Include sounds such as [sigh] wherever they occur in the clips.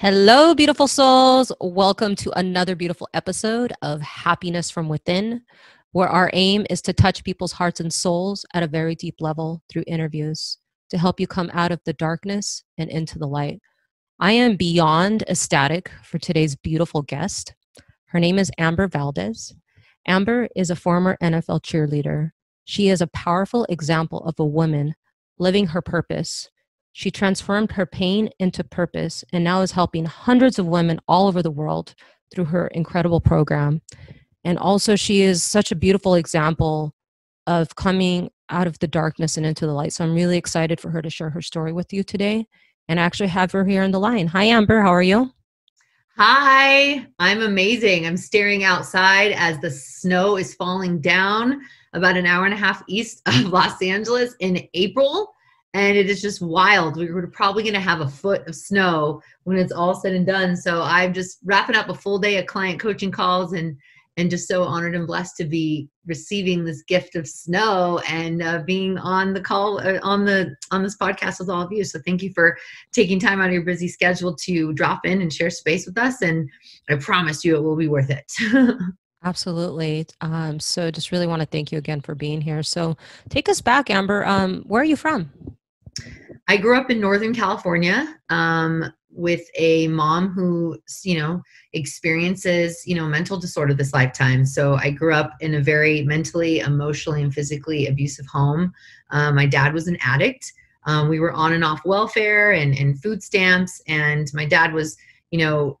Hello, beautiful souls. Welcome to another beautiful episode of Happiness from Within, where our aim is to touch people's hearts and souls at a very deep level through interviews to help you come out of the darkness and into the light. I am beyond ecstatic for today's beautiful guest. Her name is Amber Valdez. Amber is a former NFL cheerleader. She is a powerful example of a woman living her purpose she transformed her pain into purpose and now is helping hundreds of women all over the world through her incredible program. And also, she is such a beautiful example of coming out of the darkness and into the light. So I'm really excited for her to share her story with you today and actually have her here on the line. Hi, Amber. How are you? Hi, I'm amazing. I'm staring outside as the snow is falling down about an hour and a half east of Los Angeles in April and it is just wild. We are probably going to have a foot of snow when it's all said and done. So I'm just wrapping up a full day of client coaching calls and and just so honored and blessed to be receiving this gift of snow and uh, being on the call uh, on the on this podcast with all of you. So thank you for taking time out of your busy schedule to drop in and share space with us. And I promise you, it will be worth it. [laughs] Absolutely. Um, so just really want to thank you again for being here. So take us back, Amber. Um, where are you from? I grew up in Northern California um, with a mom who, you know, experiences, you know, mental disorder this lifetime. So I grew up in a very mentally, emotionally, and physically abusive home. Um, my dad was an addict. Um, we were on and off welfare and, and food stamps. And my dad was, you know,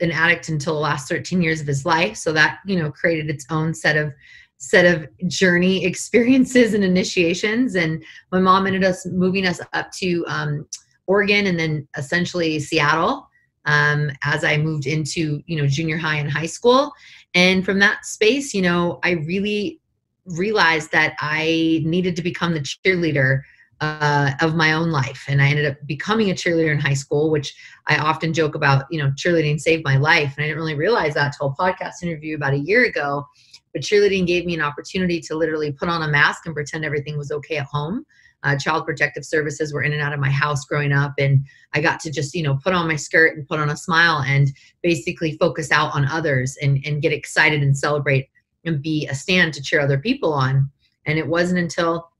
an addict until the last 13 years of his life. So that, you know, created its own set of set of journey [laughs] experiences and initiations. And my mom ended up moving us up to um, Oregon and then essentially Seattle um, as I moved into you know junior high and high school. And from that space, you know, I really realized that I needed to become the cheerleader uh, of my own life. And I ended up becoming a cheerleader in high school, which I often joke about, you know, cheerleading saved my life. And I didn't really realize that till a podcast interview about a year ago but cheerleading gave me an opportunity to literally put on a mask and pretend everything was okay at home. Uh, child protective services were in and out of my house growing up and i got to just you know put on my skirt and put on a smile and basically focus out on others and, and get excited and celebrate and be a stand to cheer other people on and it wasn't until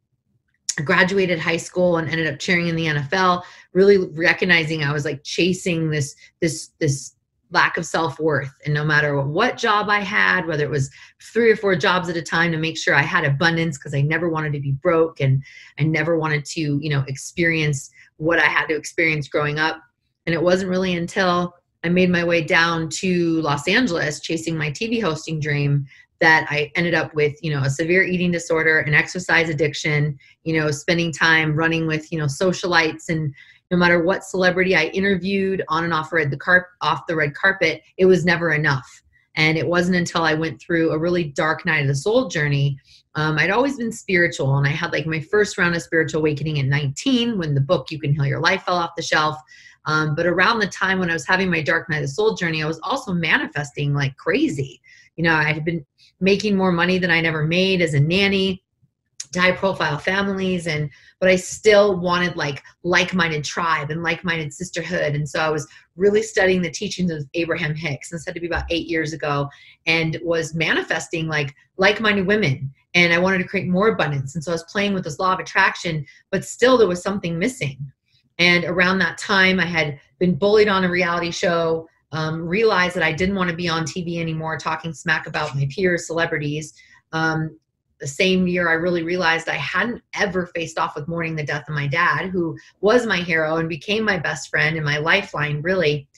I graduated high school and ended up cheering in the nfl really recognizing i was like chasing this this this lack of self-worth. And no matter what job i had whether it was three or four jobs at a time to make sure i had abundance because i never wanted to be broke and i never wanted to you know experience what i had to experience growing up. And it wasn't really until i made my way down to los angeles chasing my tv hosting dream that i ended up with you know a severe eating disorder an exercise addiction you know spending time running with you know socialites and no matter what celebrity I interviewed on and off red the carp off the red carpet, it was never enough. And it wasn't until I went through a really dark night of the soul journey. Um, I'd always been spiritual, and I had like my first round of spiritual awakening at 19 when the book "You Can Heal Your Life" fell off the shelf. Um, but around the time when I was having my dark night of the soul journey, I was also manifesting like crazy. You know, I had been making more money than I never made as a nanny high profile families and but i still wanted like like-minded tribe and like-minded sisterhood. And so i was really studying the teachings of abraham hicks this had to be about eight years ago and was manifesting like like-minded women. And i wanted to create more abundance. And so i was playing with this law of attraction but still there was something missing. And around that time i had been bullied on a reality show um, realized that i didn't want to be on tv anymore talking smack about my peers celebrities. Um, the same year I really realized I hadn't ever faced off with mourning the death of my dad, who was my hero and became my best friend and my lifeline, really.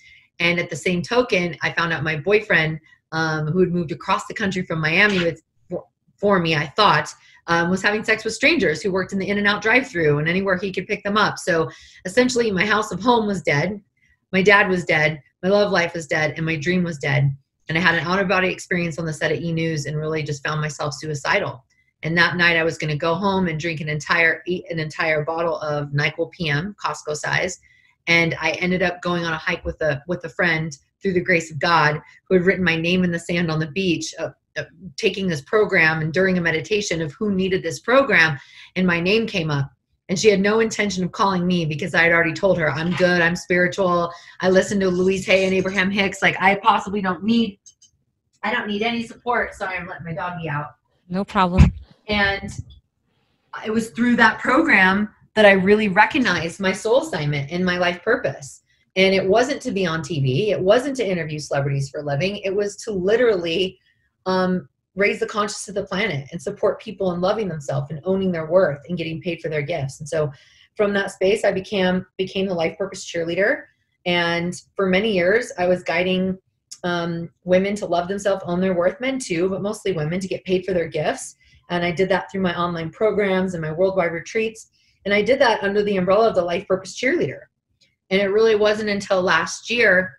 And at the same token, I found out my boyfriend, um, who had moved across the country from Miami with, for, me, I thought, um, was having sex with strangers who worked in the In-N-Out drive through and anywhere he could pick them up. So essentially, my house of home was dead. My dad was dead. My love life was dead. And my dream was dead. And I had an out of body experience on the set of E News and really just found myself suicidal. And that night I was going to go home and drink an entire eat an entire bottle of Nyquil PM, Costco size. And I ended up going on a hike with a with a friend through the grace of God who had written my name in the sand on the beach, uh, uh, taking this program and during a meditation of who needed this program, and my name came up. And she had no intention of calling me because I had already told her I'm good, I'm spiritual. I listen to Louise Hay and Abraham Hicks. Like I possibly don't need I don't need any support. Sorry, I'm letting my doggy out. No problem. And it was through that program that I really recognized my soul assignment and my life purpose. And it wasn't to be on TV. It wasn't to interview celebrities for a living. It was to literally um, raise the consciousness of the planet and support people in loving themselves and owning their worth and getting paid for their gifts. And so from that space, I became became the life purpose cheerleader. And for many years, I was guiding um, women to love themselves, own their worth, men too, but mostly women to get paid for their gifts. And I did that through my online programs and my worldwide retreats. And I did that under the umbrella of the Life Purpose Cheerleader. And it really wasn't until last year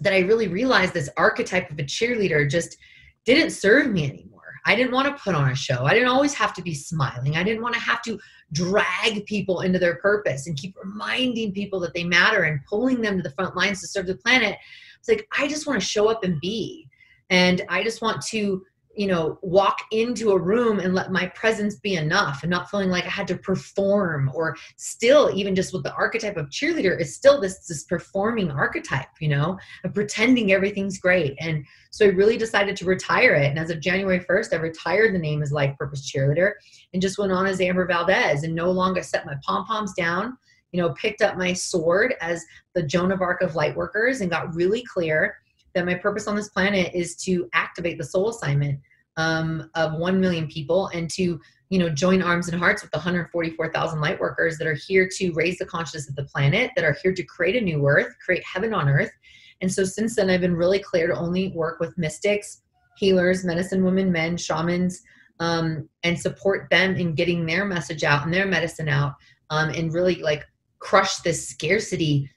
that I really realized this archetype of a cheerleader just didn't serve me anymore. I didn't want to put on a show. I didn't always have to be smiling. I didn't want to have to drag people into their purpose and keep reminding people that they matter and pulling them to the front lines to serve the planet. It's like, I just want to show up and be. And I just want to you know walk into a room and let my presence be enough and not feeling like i had to perform or still even just with the archetype of cheerleader is still this this performing archetype you know of pretending everything's great. And so i really decided to retire it. And as of january 1st i retired the name as life purpose cheerleader and just went on as amber valdez and no longer set my pom-poms down you know picked up my sword as the joan of arc of light workers and got really clear that my purpose on this planet is to activate the soul assignment um, of 1 million people and to you know join arms and hearts with the 144,000 light workers that are here to raise the consciousness of the planet that are here to create a new earth create heaven on earth. And so since then i've been really clear to only work with mystics healers medicine women men shamans um, and support them in getting their message out and their medicine out um, and really like crush this scarcity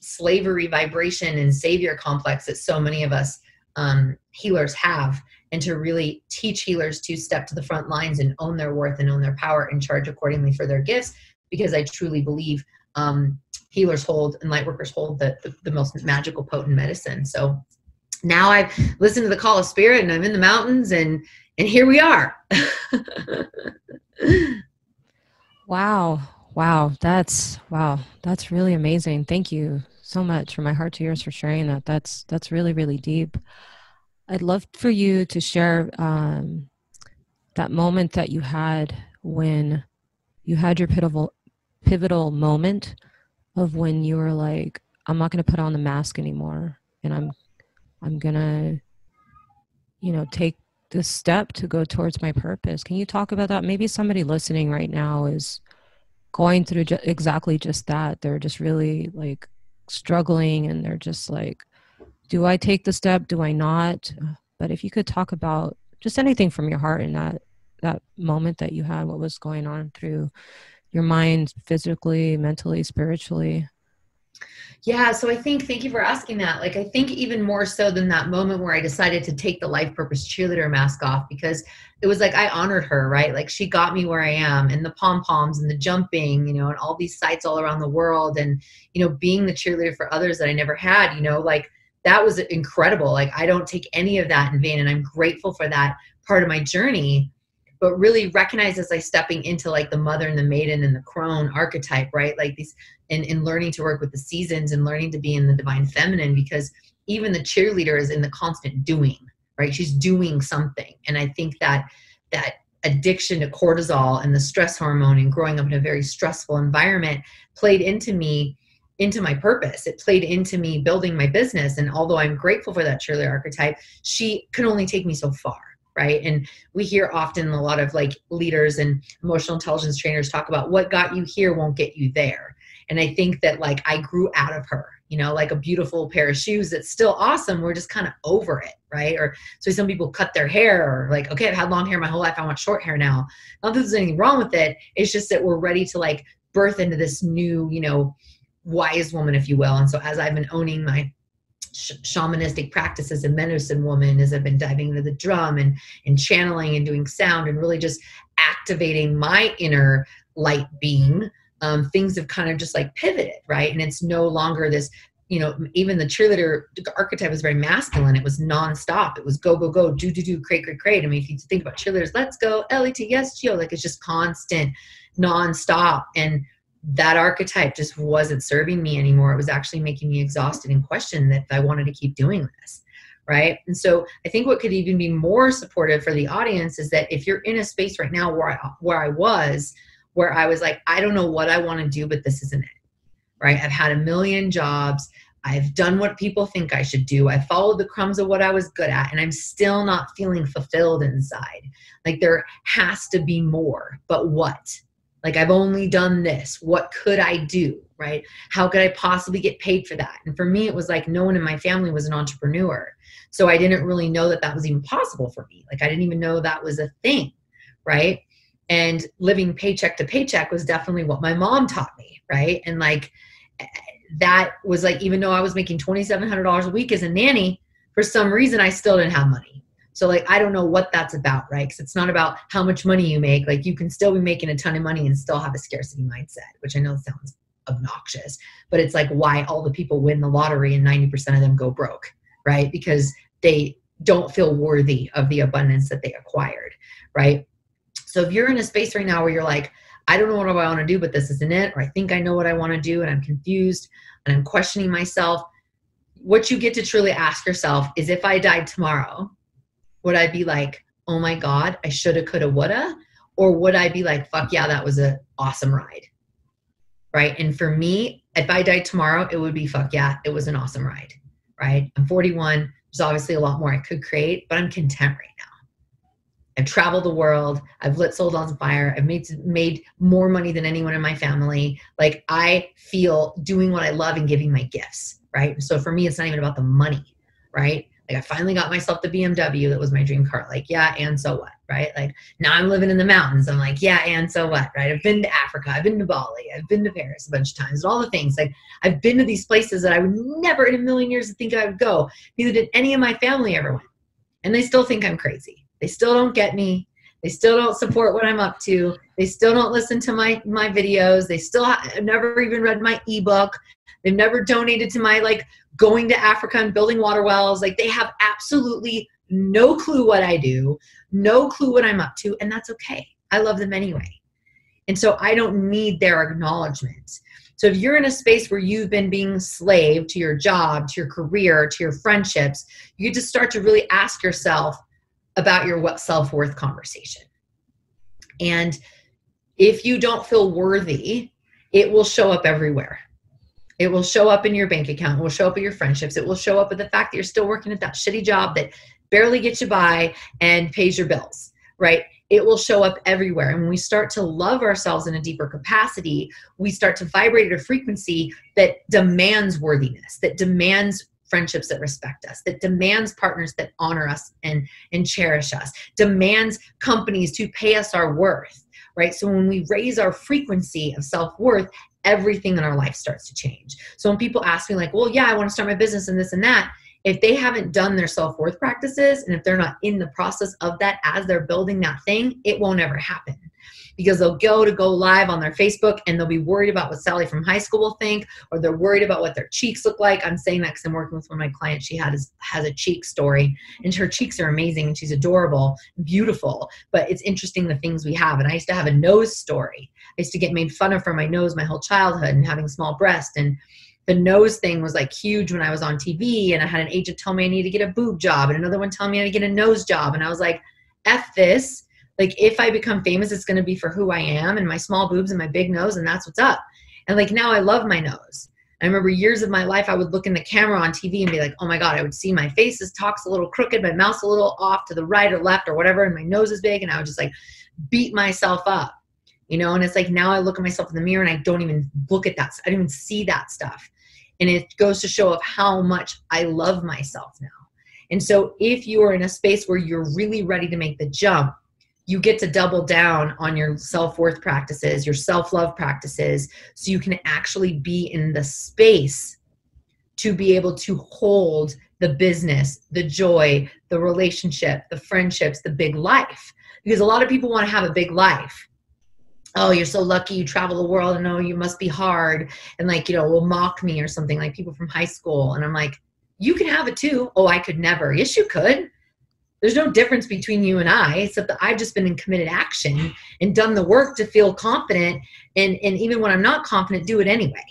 slavery vibration and savior complex that so many of us um, healers have and to really teach healers to step to the front lines and own their worth and own their power and charge accordingly for their gifts because i truly believe um, healers hold and light workers hold the, the, the most magical potent medicine. So now i've listened to the call of spirit and i'm in the mountains and and here we are. [laughs] Wow. Wow, that's wow, that's really amazing. Thank you so much from my heart to yours for sharing that. That's that's really really deep. I'd love for you to share um, that moment that you had when you had your pivotal pivotal moment of when you were like, I'm not going to put on the mask anymore, and I'm I'm gonna, you know, take this step to go towards my purpose. Can you talk about that? Maybe somebody listening right now is going through ju- exactly just that. They're just really like struggling and they're just like, do I take the step? Do I not? But if you could talk about just anything from your heart in that that moment that you had, what was going on through your mind, physically, mentally, spiritually. Yeah, so I think thank you for asking that. Like I think even more so than that moment where I decided to take the life purpose cheerleader mask off because it was like I honored her, right? Like she got me where I am and the pom poms and the jumping, you know, and all these sites all around the world and you know, being the cheerleader for others that I never had, you know, like that was incredible. Like I don't take any of that in vain and I'm grateful for that part of my journey but really recognize as I stepping into like the mother and the maiden and the crone archetype, right? Like these and, and learning to work with the seasons and learning to be in the divine feminine because even the cheerleader is in the constant doing, right? She's doing something. And I think that that addiction to cortisol and the stress hormone and growing up in a very stressful environment played into me into my purpose. It played into me building my business. And although I'm grateful for that cheerleader archetype, she could only take me so far right? And we hear often a lot of like leaders and emotional intelligence trainers talk about what got you here won't get you there. And i think that like i grew out of her you know like a beautiful pair of shoes that's still awesome we're just kind of over it right? Or so some people cut their hair or like okay i've had long hair my whole life i want short hair now. Not that there's anything wrong with it it's just that we're ready to like birth into this new you know wise woman if you will. And so as i've been owning my sh- shamanistic practices and medicine woman as I've been diving into the drum and and channeling and doing sound and really just activating my inner light being. Um, things have kind of just like pivoted, right? And it's no longer this you know, even the cheerleader archetype was very masculine. It was nonstop. It was go, go, go, do, do, do, create, create, create. I mean, if you think about cheerleaders, let's go, L-E-T, yes, Geo, like it's just constant nonstop. And that archetype just wasn't serving me anymore. It was actually making me exhausted and question that I wanted to keep doing this. Right. And so I think what could even be more supportive for the audience is that if you're in a space right now where I, where I was, where I was like, I don't know what I want to do, but this isn't it. Right. I've had a million jobs. I've done what people think I should do. I followed the crumbs of what I was good at, and I'm still not feeling fulfilled inside. Like there has to be more, but what? Like I've only done this. What could I do? Right? How could I possibly get paid for that? And for me, it was like no one in my family was an entrepreneur. So I didn't really know that that was even possible for me. Like I didn't even know that was a thing. Right? And living paycheck to paycheck was definitely what my mom taught me. Right? And like, eh, that was like even though I was making twenty seven hundred dollars a week as a nanny, for some reason I still didn't have money. So like I don't know what that's about, right? Because it's not about how much money you make. Like you can still be making a ton of money and still have a scarcity mindset, which I know sounds obnoxious, but it's like why all the people win the lottery and ninety percent of them go broke, right? Because they don't feel worthy of the abundance that they acquired, right? So if you're in a space right now where you're like, I don't know what I want to do, but this isn't it, or I think I know what I want to do and I'm confused and I'm questioning myself. What you get to truly ask yourself is if I died tomorrow, would I be like, oh my God, I shoulda, coulda, woulda? Or would I be like, fuck yeah, that was an awesome ride? Right. And for me, if I died tomorrow, it would be fuck yeah, it was an awesome ride. Right. I'm 41. There's obviously a lot more I could create, but I'm content right now. I've traveled the world. I've lit souls on fire. I've made made more money than anyone in my family. Like I feel doing what I love and giving my gifts, right? So for me, it's not even about the money, right? Like I finally got myself the BMW that was my dream car. Like, yeah, and so what, right? Like now I'm living in the mountains. I'm like, yeah, and so what, right? I've been to Africa. I've been to Bali. I've been to Paris a bunch of times. And all the things. Like I've been to these places that I would never in a million years think I would go. Neither did any of my family ever went. And they still think I'm crazy they still don't get me. They still don't support what I'm up to. They still don't listen to my my videos. They still have never even read my ebook. They've never donated to my like going to Africa and building water wells. Like they have absolutely no clue what I do, no clue what I'm up to, and that's okay. I love them anyway. And so I don't need their acknowledgement. So if you're in a space where you've been being slave to your job, to your career, to your friendships, you just start to really ask yourself, about your self worth conversation. And if you don't feel worthy, it will show up everywhere. It will show up in your bank account. It will show up in your friendships. It will show up with the fact that you're still working at that shitty job that barely gets you by and pays your bills, right? It will show up everywhere. And when we start to love ourselves in a deeper capacity, we start to vibrate at a frequency that demands worthiness, that demands friendships that respect us that demands partners that honor us and and cherish us demands companies to pay us our worth right so when we raise our frequency of self-worth everything in our life starts to change. So when people ask me like well yeah i want to start my business and this and that if they haven't done their self-worth practices and if they're not in the process of that as they're building that thing it won't ever happen because they'll go to go live on their Facebook and they'll be worried about what Sally from high school will think, or they're worried about what their cheeks look like. I'm saying that because I'm working with one of my clients. She had has a cheek story, and her cheeks are amazing, and she's adorable, beautiful. But it's interesting the things we have. And I used to have a nose story. I used to get made fun of for my nose my whole childhood and having small breast and the nose thing was like huge when I was on TV, and I had an agent tell me I need to get a boob job, and another one telling me I need to get a nose job, and I was like, "F this! Like if i become famous it's going to be for who i am and my small boobs and my big nose and that's what's up. And like now i love my nose. I remember years of my life i would look in the camera on tv and be like oh my god i would see my face is talks a little crooked my mouth's a little off to the right or left or whatever and my nose is big and i would just like beat myself up you know? And it's like now i look at myself in the mirror and i don't even look at that i don't even see that stuff. And it goes to show of how much i love myself now. And so if you are in a space where you're really ready to make the jump you get to double down on your self-worth practices your self-love practices so you can actually be in the space to be able to hold the business the joy the relationship the friendships the big life. Because a lot of people want to have a big life. Oh you're so lucky you travel the world and oh you must be hard and like you know will mock me or something like people from high school. And i'm like you can have it too. Oh i could never. Yes you could there's no difference between you and I, except that I've just been in committed action and done the work to feel confident. And, and even when I'm not confident, do it anyway.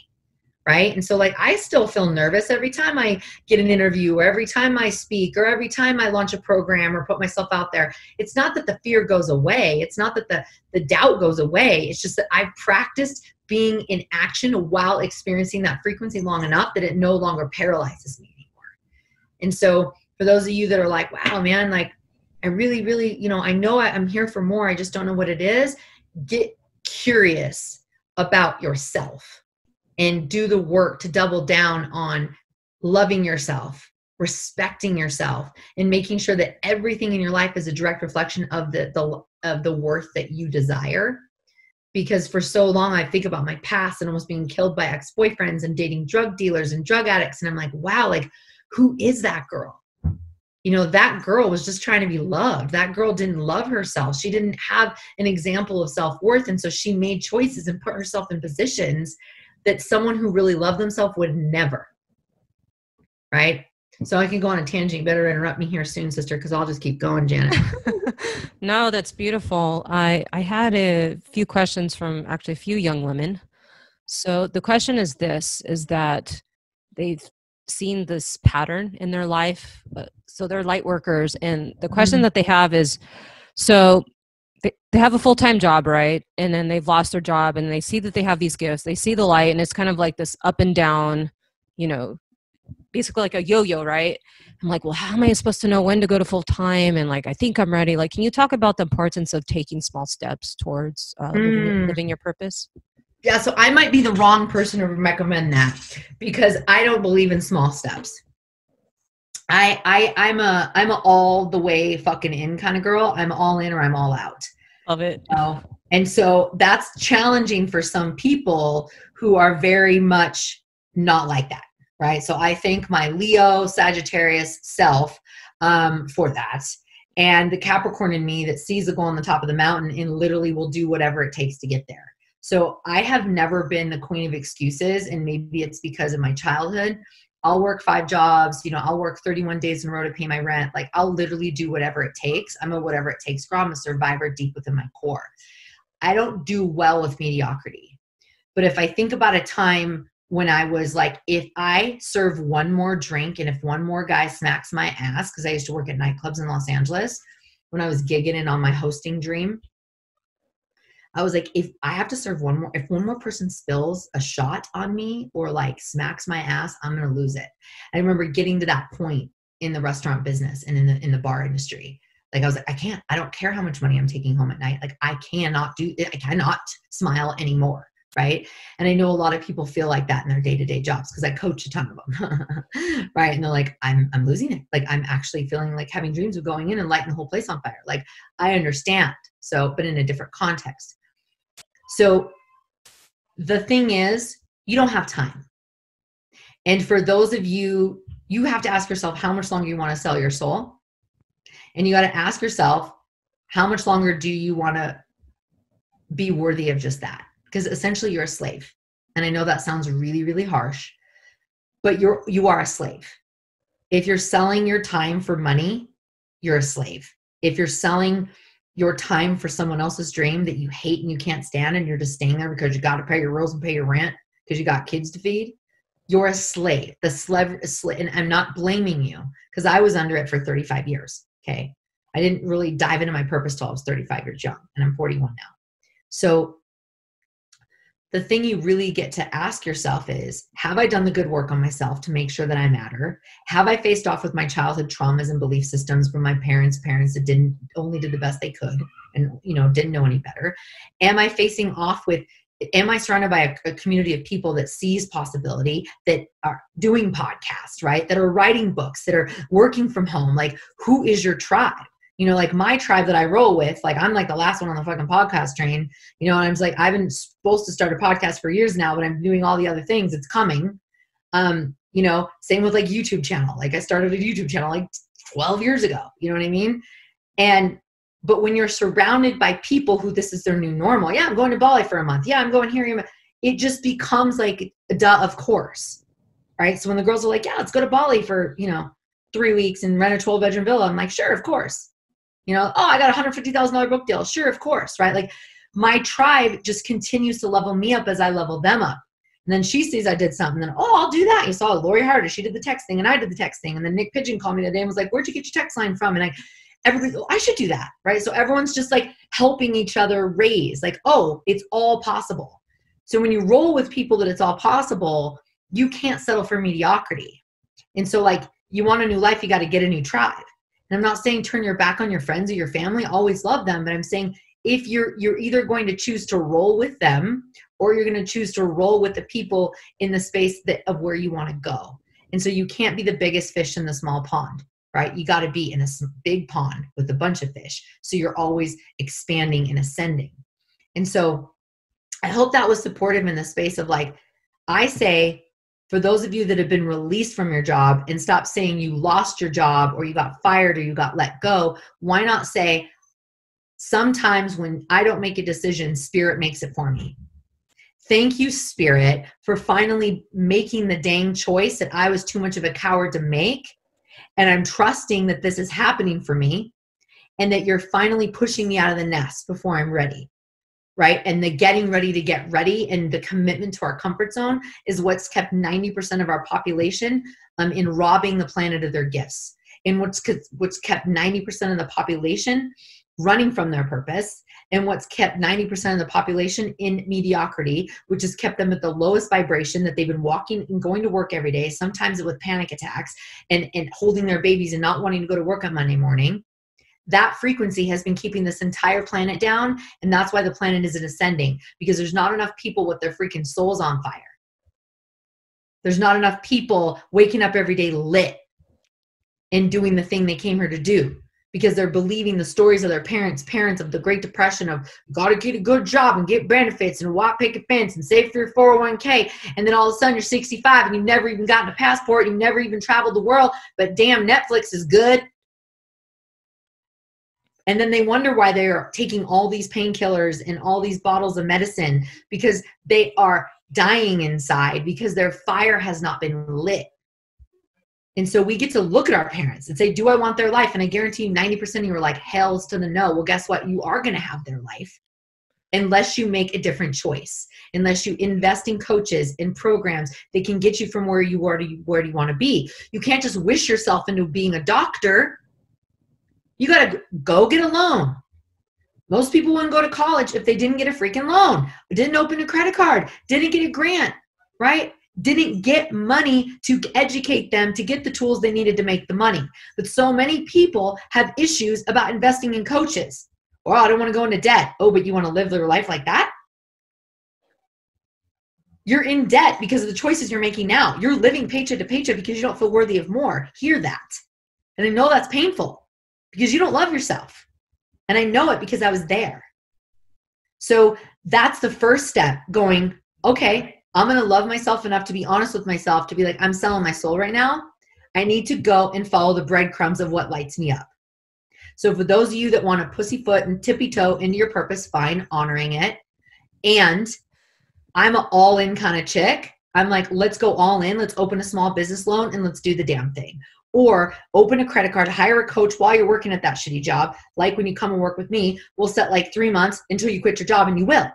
Right. And so, like, I still feel nervous every time I get an interview or every time I speak or every time I launch a program or put myself out there. It's not that the fear goes away. It's not that the, the doubt goes away. It's just that I've practiced being in action while experiencing that frequency long enough that it no longer paralyzes me anymore. And so, for those of you that are like, wow, man, like I really, really, you know, I know I'm here for more. I just don't know what it is. Get curious about yourself and do the work to double down on loving yourself, respecting yourself, and making sure that everything in your life is a direct reflection of the, the of the worth that you desire. Because for so long I think about my past and almost being killed by ex-boyfriends and dating drug dealers and drug addicts. And I'm like, wow, like who is that girl? You know that girl was just trying to be loved. That girl didn't love herself. She didn't have an example of self-worth and so she made choices and put herself in positions that someone who really loved themselves would never. Right? So i can go on a tangent. Better interrupt me here soon sister because i'll just keep going janet. [laughs] No that's beautiful. I i had a few questions from actually a few young women. So the question is this is that they've seen this pattern in their life. Uh, so they're light workers. And the question mm-hmm. that they have is so they, they have a full time job, right? And then they've lost their job and they see that they have these gifts. They see the light, and it's kind of like this up and down, you know, basically like a yo yo, right? I'm like, well, how am I supposed to know when to go to full time? And like, I think I'm ready. Like, can you talk about the importance of taking small steps towards uh, mm. living, living your purpose? Yeah, so I might be the wrong person to recommend that because I don't believe in small steps. I I I'm a I'm a all the way fucking in kind of girl. I'm all in or I'm all out. Love it. So, and so that's challenging for some people who are very much not like that, right? So I thank my Leo Sagittarius self um, for that. And the Capricorn in me that sees the goal on the top of the mountain and literally will do whatever it takes to get there. So I have never been the queen of excuses, and maybe it's because of my childhood. I'll work five jobs, you know, I'll work 31 days in a row to pay my rent. Like I'll literally do whatever it takes. I'm a whatever it takes girl. I'm a survivor deep within my core. I don't do well with mediocrity. But if I think about a time when I was like, if I serve one more drink and if one more guy smacks my ass, because I used to work at nightclubs in Los Angeles when I was gigging in on my hosting dream, I was like, if I have to serve one more, if one more person spills a shot on me or like smacks my ass, I'm gonna lose it. I remember getting to that point in the restaurant business and in the in the bar industry. Like I was like, I can't, I don't care how much money I'm taking home at night. Like I cannot do I cannot smile anymore. Right. And I know a lot of people feel like that in their day-to-day jobs because I coach a ton of them. [laughs] right. And they're like, I'm I'm losing it. Like I'm actually feeling like having dreams of going in and lighting the whole place on fire. Like I understand. So, but in a different context. So the thing is, you don't have time. And for those of you, you have to ask yourself how much longer you want to sell your soul. And you got to ask yourself, how much longer do you want to be worthy of just that? Because essentially you're a slave. And I know that sounds really, really harsh, but you're you are a slave. If you're selling your time for money, you're a slave. If you're selling your time for someone else's dream that you hate and you can't stand and you're just staying there because you got to pay your bills and pay your rent because you got kids to feed? You're a slave. The slave and i'm not blaming you because i was under it for 35 years okay? I didn't really dive into my purpose till i was 35 years young and i'm 41 now. So the thing you really get to ask yourself is have i done the good work on myself to make sure that i matter? Have i faced off with my childhood traumas and belief systems from my parents parents that didn't only did the best they could and you know didn't know any better? Am i facing off with am i surrounded by a, a community of people that sees possibility that are doing podcasts right? That are writing books that are working from home? Like who is your tribe you know, like my tribe that I roll with, like I'm like the last one on the fucking podcast train, you know, and I'm just like, I've been supposed to start a podcast for years now, but I'm doing all the other things. It's coming. Um, you know, same with like YouTube channel. Like I started a YouTube channel like 12 years ago. You know what I mean? And but when you're surrounded by people who this is their new normal, yeah, I'm going to Bali for a month. Yeah, I'm going here. It just becomes like duh, of course. Right. So when the girls are like, yeah, let's go to Bali for, you know, three weeks and rent a 12 bedroom villa. I'm like, sure, of course. You know, oh, I got a $150,000 book deal. Sure, of course, right? Like my tribe just continues to level me up as I level them up. And then she sees I did something, then, oh, I'll do that. You saw Lori Harder, she did the text thing, and I did the text thing. And then Nick Pigeon called me the day and was like, Where'd you get your text line from? And I, everybody, oh, I should do that, right? So everyone's just like helping each other raise, like, oh, it's all possible. So when you roll with people that it's all possible, you can't settle for mediocrity. And so, like, you want a new life, you got to get a new tribe. And I'm not saying turn your back on your friends or your family, always love them, but I'm saying if you're you're either going to choose to roll with them or you're going to choose to roll with the people in the space that of where you want to go. And so you can't be the biggest fish in the small pond, right? You got to be in a big pond with a bunch of fish. So you're always expanding and ascending. And so I hope that was supportive in the space of like I say for those of you that have been released from your job and stop saying you lost your job or you got fired or you got let go, why not say, sometimes when I don't make a decision, spirit makes it for me. Thank you, Spirit, for finally making the dang choice that I was too much of a coward to make. And I'm trusting that this is happening for me and that you're finally pushing me out of the nest before I'm ready right? And the getting ready to get ready and the commitment to our comfort zone is what's kept 90% of our population um, in robbing the planet of their gifts. And what's what's kept 90% of the population running from their purpose and what's kept 90% of the population in mediocrity, which has kept them at the lowest vibration that they've been walking and going to work every day, sometimes with panic attacks and, and holding their babies and not wanting to go to work on Monday morning that frequency has been keeping this entire planet down and that's why the planet isn't ascending because there's not enough people with their freaking souls on fire. There's not enough people waking up every day lit and doing the thing they came here to do because they're believing the stories of their parents parents of the great depression of gotta get a good job and get benefits and walk picket fence and save for your 401k and then all of a sudden you're 65 and you've never even gotten a passport you've never even traveled the world but damn netflix is good and then they wonder why they're taking all these painkillers and all these bottles of medicine because they are dying inside because their fire has not been lit. And so we get to look at our parents and say, Do I want their life? And I guarantee you 90% of you are like, Hell's to the no. Well, guess what? You are going to have their life unless you make a different choice, unless you invest in coaches, in programs that can get you from where you are to where you want to be. You can't just wish yourself into being a doctor you got to go get a loan. Most people wouldn't go to college if they didn't get a freaking loan, didn't open a credit card, didn't get a grant, right? Didn't get money to educate them to get the tools they needed to make the money. But so many people have issues about investing in coaches. Oh, I don't want to go into debt. Oh, but you want to live your life like that? You're in debt because of the choices you're making now. You're living paycheck to paycheck because you don't feel worthy of more. Hear that. And I know that's painful because you don't love yourself. And I know it because I was there. So that's the first step going, okay, I'm going to love myself enough to be honest with myself to be like, I'm selling my soul right now. I need to go and follow the breadcrumbs of what lights me up. So for those of you that want to pussyfoot and tippy toe into your purpose, fine, honoring it. And I'm an all in kind of chick. I'm like, let's go all in. Let's open a small business loan and let's do the damn thing or open a credit card, hire a coach while you're working at that shitty job. Like when you come and work with me, we'll set like three months until you quit your job, and you will.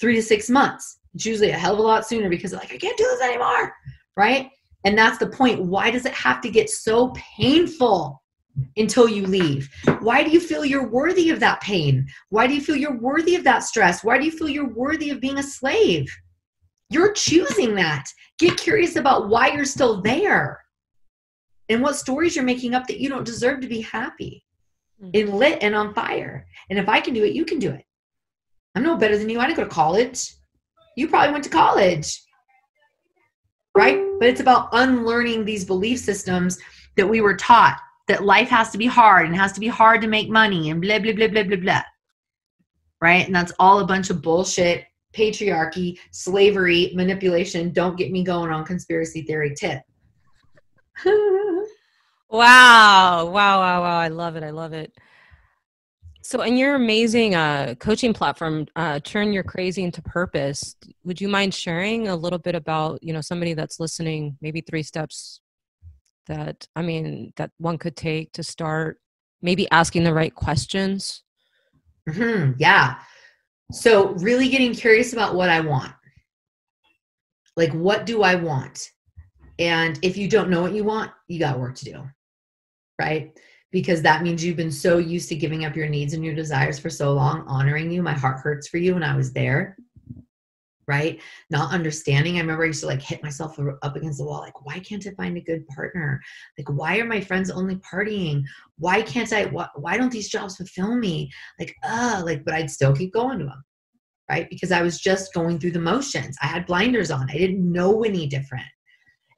Three to six months. It's usually a hell of a lot sooner because like, I can't do this anymore. Right. And that's the point. Why does it have to get so painful until you leave? Why do you feel you're worthy of that pain? Why do you feel you're worthy of that stress? Why do you feel you're worthy of being a slave? You're choosing that. Get curious about why you're still there and what stories you're making up that you don't deserve to be happy mm-hmm. and lit and on fire. And if I can do it, you can do it. I'm no better than you. I didn't go to college. You probably went to college. Right? But it's about unlearning these belief systems that we were taught that life has to be hard and has to be hard to make money and blah, blah, blah, blah, blah, blah. Right? And that's all a bunch of bullshit, patriarchy, slavery, manipulation. Don't get me going on conspiracy theory tip. [laughs] wow. Wow, wow, wow. I love it. I love it. So, in your amazing uh, coaching platform, uh, turn your crazy into purpose. Would you mind sharing a little bit about, you know, somebody that's listening, maybe three steps that I mean that one could take to start maybe asking the right questions? Mm-hmm. Yeah. So, really getting curious about what I want. Like, what do I want? And if you don't know what you want, you got work to do, right? Because that means you've been so used to giving up your needs and your desires for so long, honoring you. My heart hurts for you when I was there right? Not understanding. I remember I used to like hit myself up against the wall, like, why can't I find a good partner? Like, why are my friends only partying? Why can't I? Why, why don't these jobs fulfill me? Like, uh, like, but I'd still keep going to them, right? Because I was just going through the motions. I had blinders on. I didn't know any different.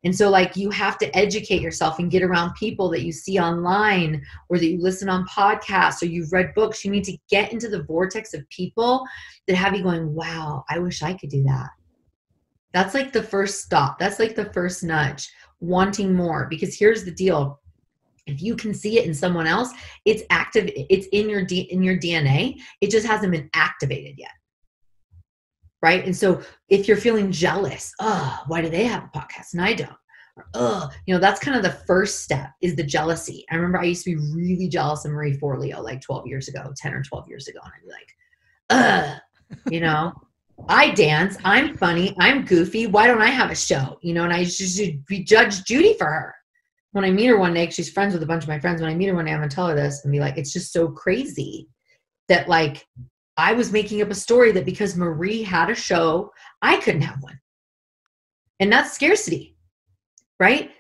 And so, like, you have to educate yourself and get around people that you see online or that you listen on podcasts or you've read books. You need to get into the vortex of people that have you going, wow, I wish I could do that. That's like the first stop. That's like the first nudge, wanting more. Because here's the deal if you can see it in someone else it's active it's in your D, in your dna it just hasn't been activated yet right? And so if you're feeling jealous, oh, why do they have a podcast and I don't? Oh, you know, that's kind of the first step is the jealousy. I remember I used to be really jealous of Marie Forleo like 12 years ago, 10 or 12 years ago. And I'd be like, ugh, you know, I dance, I'm funny, I'm goofy. Why don't I have a show? You know, and I just be Judge Judy for her. When I meet her one day, she's friends with a bunch of my friends. When I meet her one day, I'm gonna tell her this and be like, it's just so crazy that like I was making up a story that because Marie had a show, I couldn't have one. And that's scarcity, right?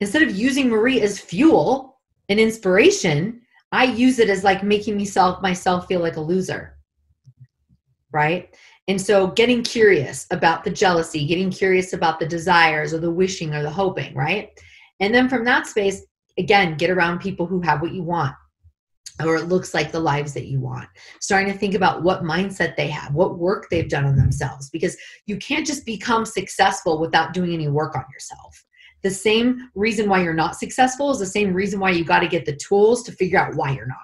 Instead of using Marie as fuel and inspiration, I use it as like making myself myself feel like a loser. Right? And so getting curious about the jealousy, getting curious about the desires or the wishing or the hoping, right? And then from that space, again, get around people who have what you want or it looks like the lives that you want. Starting to think about what mindset they have, what work they've done on themselves, because you can't just become successful without doing any work on yourself. The same reason why you're not successful is the same reason why you got to get the tools to figure out why you're not.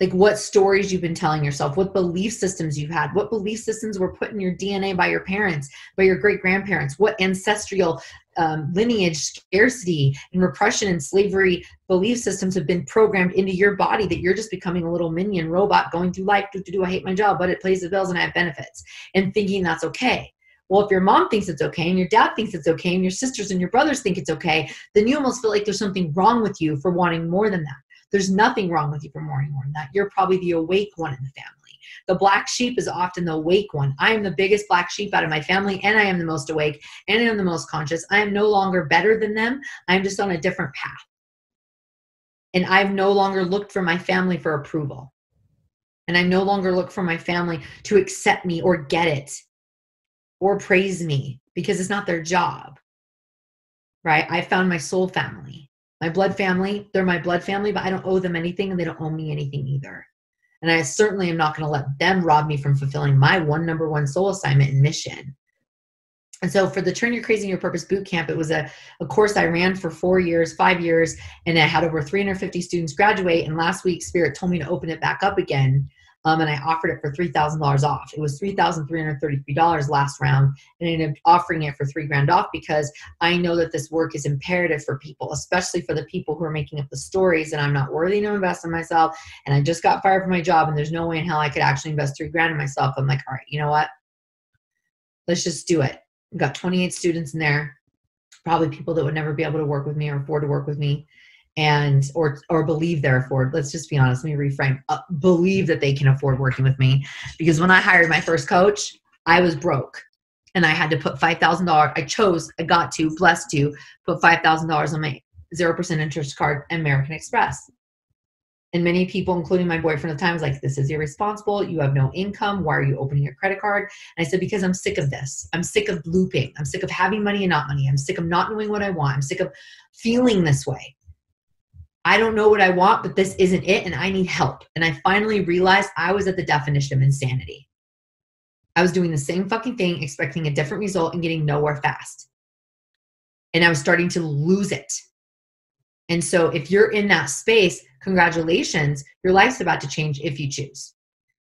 Like what stories you've been telling yourself, what belief systems you've had, what belief systems were put in your DNA by your parents, by your great grandparents, what ancestral um, lineage, scarcity, and repression and slavery belief systems have been programmed into your body that you're just becoming a little minion robot going through life. Do, do, do I hate my job, but it pays the bills and I have benefits, and thinking that's okay. Well, if your mom thinks it's okay and your dad thinks it's okay and your sisters and your brothers think it's okay, then you almost feel like there's something wrong with you for wanting more than that. There's nothing wrong with you for wanting more than that. You're probably the awake one in the family. The black sheep is often the awake one. I am the biggest black sheep out of my family, and I am the most awake, and I am the most conscious. I am no longer better than them. I'm just on a different path. And I've no longer looked for my family for approval. And I no longer look for my family to accept me or get it or praise me because it's not their job. Right? I found my soul family. My blood family, they're my blood family, but I don't owe them anything and they don't owe me anything either. And I certainly am not going to let them rob me from fulfilling my one number one soul assignment and mission. And so for the Turn Your Crazy Your Purpose Boot Camp, it was a, a course I ran for four years, five years, and I had over 350 students graduate. And last week, Spirit told me to open it back up again um, and I offered it for three thousand dollars off. It was three thousand three hundred thirty-three dollars last round, and I ended up offering it for three grand off because I know that this work is imperative for people, especially for the people who are making up the stories. And I'm not worthy to invest in myself, and I just got fired from my job, and there's no way in hell I could actually invest three grand in myself. I'm like, all right, you know what? Let's just do it. We've got 28 students in there, probably people that would never be able to work with me or afford to work with me and or or believe they're afford let's just be honest let me reframe uh, believe that they can afford working with me. Because when i hired my first coach i was broke and i had to put $5000 i chose i got to blessed to put $5000 on my 0% interest card american express. And many people including my boyfriend at the time was like this is irresponsible you have no income why are you opening your credit card? And i said because i'm sick of this i'm sick of looping i'm sick of having money and not money i'm sick of not knowing what i want i'm sick of feeling this way I don't know what I want, but this isn't it, and I need help. And I finally realized I was at the definition of insanity. I was doing the same fucking thing, expecting a different result and getting nowhere fast. And I was starting to lose it. And so, if you're in that space, congratulations, your life's about to change if you choose.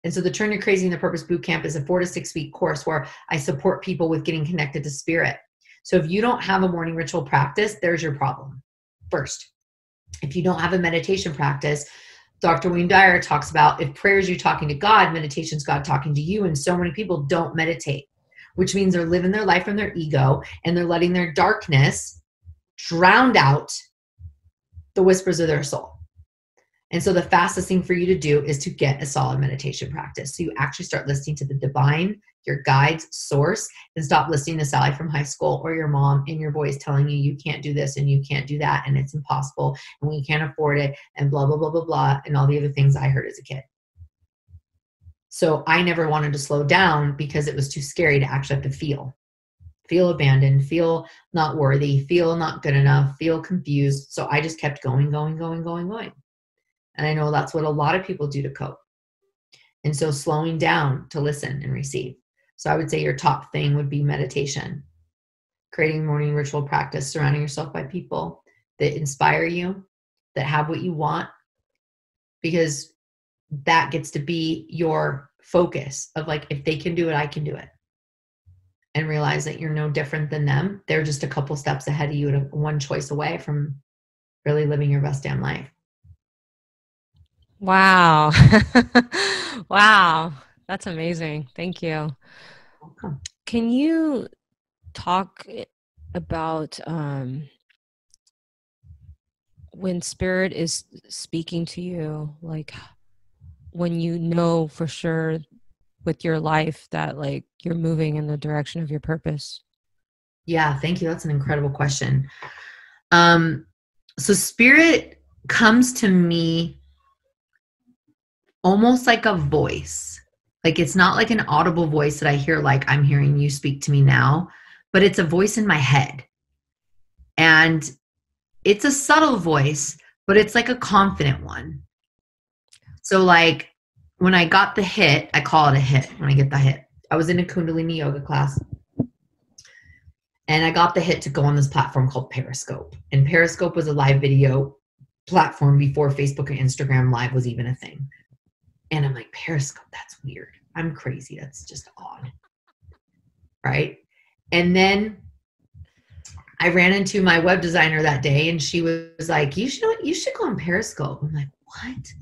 And so, the Turn Your Crazy in the Purpose Boot Camp is a four to six week course where I support people with getting connected to spirit. So, if you don't have a morning ritual practice, there's your problem first. If you don't have a meditation practice, Dr. Wayne Dyer talks about if prayers you're talking to God, meditation's God talking to you, and so many people don't meditate, which means they're living their life from their ego and they're letting their darkness drown out the whispers of their soul. And so the fastest thing for you to do is to get a solid meditation practice. So you actually start listening to the divine, your guide's source, and stop listening to Sally from high school or your mom and your voice telling you you can't do this and you can't do that and it's impossible and we can't afford it and blah, blah, blah, blah, blah, and all the other things I heard as a kid. So I never wanted to slow down because it was too scary to actually have to feel. Feel abandoned, feel not worthy, feel not good enough, feel confused. So I just kept going, going, going, going, going. And I know that's what a lot of people do to cope. And so slowing down to listen and receive. So I would say your top thing would be meditation, creating morning ritual practice, surrounding yourself by people that inspire you, that have what you want, because that gets to be your focus of like, if they can do it, I can do it. And realize that you're no different than them. They're just a couple steps ahead of you and one choice away from really living your best damn life. Wow. [laughs] wow. That's amazing. Thank you. Can you talk about um, when spirit is speaking to you, like when you know for sure with your life that like you're moving in the direction of your purpose? Yeah, thank you. That's an incredible question. Um, so spirit comes to me almost like a voice. Like it's not like an audible voice that I hear, like I'm hearing you speak to me now, but it's a voice in my head. And it's a subtle voice, but it's like a confident one. So, like when I got the hit, I call it a hit when I get the hit. I was in a Kundalini yoga class and I got the hit to go on this platform called Periscope. And Periscope was a live video platform before Facebook and Instagram Live was even a thing. And I'm like, Periscope, that's weird. I'm crazy. That's just odd. Right. And then I ran into my web designer that day and she was like, You should you should go on Periscope. I'm like, what?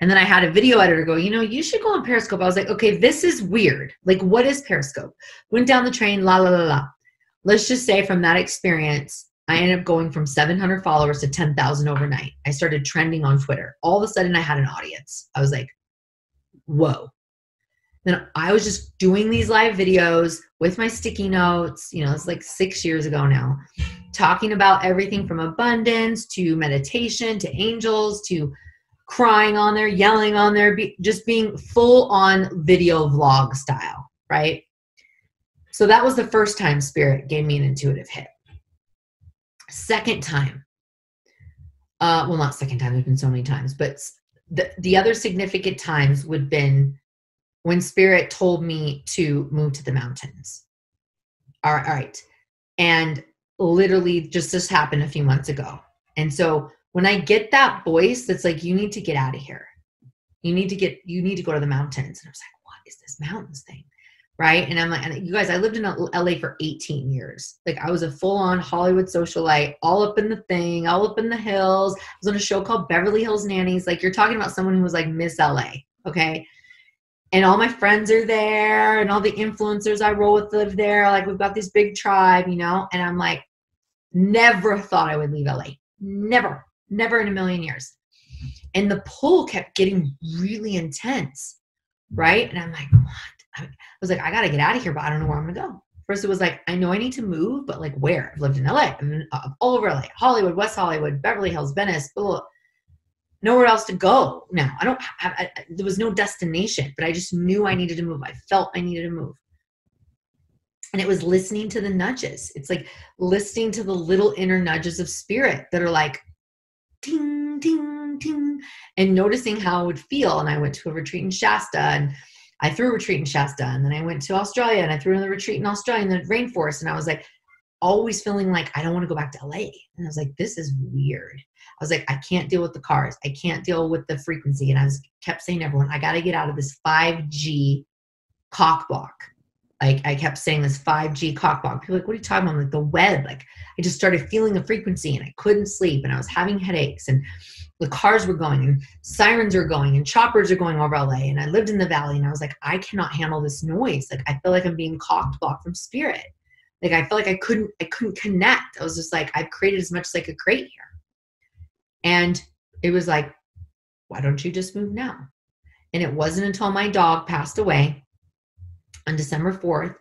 And then I had a video editor go, you know, you should go on Periscope. I was like, okay, this is weird. Like, what is Periscope? Went down the train, la la la la. Let's just say from that experience, I ended up going from 700 followers to 10,000 overnight. I started trending on Twitter. All of a sudden, I had an audience. I was like, whoa. Then I was just doing these live videos with my sticky notes, you know, it's like six years ago now, talking about everything from abundance to meditation to angels to crying on there, yelling on there, be, just being full on video vlog style, right? So that was the first time Spirit gave me an intuitive hit. Second time, uh, well, not second time, there's been so many times, but the, the other significant times would have been when spirit told me to move to the mountains. All right, all right. And literally just this happened a few months ago. And so when i get that voice that's like you need to get out of here. You need to get you need to go to the mountains. And i was like what is this mountains thing right? And I'm like, and you guys, I lived in LA for 18 years. Like I was a full-on Hollywood socialite, all up in the thing, all up in the hills. I was on a show called Beverly Hills Nannies. Like you're talking about someone who was like Miss LA, okay? And all my friends are there, and all the influencers I roll with live there. Like we've got this big tribe, you know. And I'm like, never thought I would leave LA. Never, never in a million years. And the pull kept getting really intense, right? And I'm like, what? I was like, I got to get out of here, but I don't know where I'm going to go. First, it was like, I know I need to move, but like where? I've lived in LA, I'm uh, all over LA, Hollywood, West Hollywood, Beverly Hills, Venice, blah, nowhere else to go now. I don't have, I, I, there was no destination, but I just knew I needed to move. I felt I needed to move. And it was listening to the nudges. It's like listening to the little inner nudges of spirit that are like, ting, ting, ting, and noticing how it would feel. And I went to a retreat in Shasta and I threw a retreat in Shasta and then I went to Australia and I threw another retreat in Australia in the rainforest. And I was like, always feeling like I don't want to go back to LA. And I was like, this is weird. I was like, I can't deal with the cars. I can't deal with the frequency. And I was kept saying everyone, I got to get out of this 5G cock block. Like I kept saying this 5G cock block. People like, what are you talking about? I'm like the web. Like I just started feeling the frequency and I couldn't sleep and I was having headaches and the cars were going and sirens were going and choppers are going over LA. And I lived in the valley and I was like, I cannot handle this noise. Like I feel like I'm being cocked blocked from spirit. Like I felt like I couldn't, I couldn't connect. I was just like, I've created as much as could create here. And it was like, why don't you just move now? And it wasn't until my dog passed away on December 4th,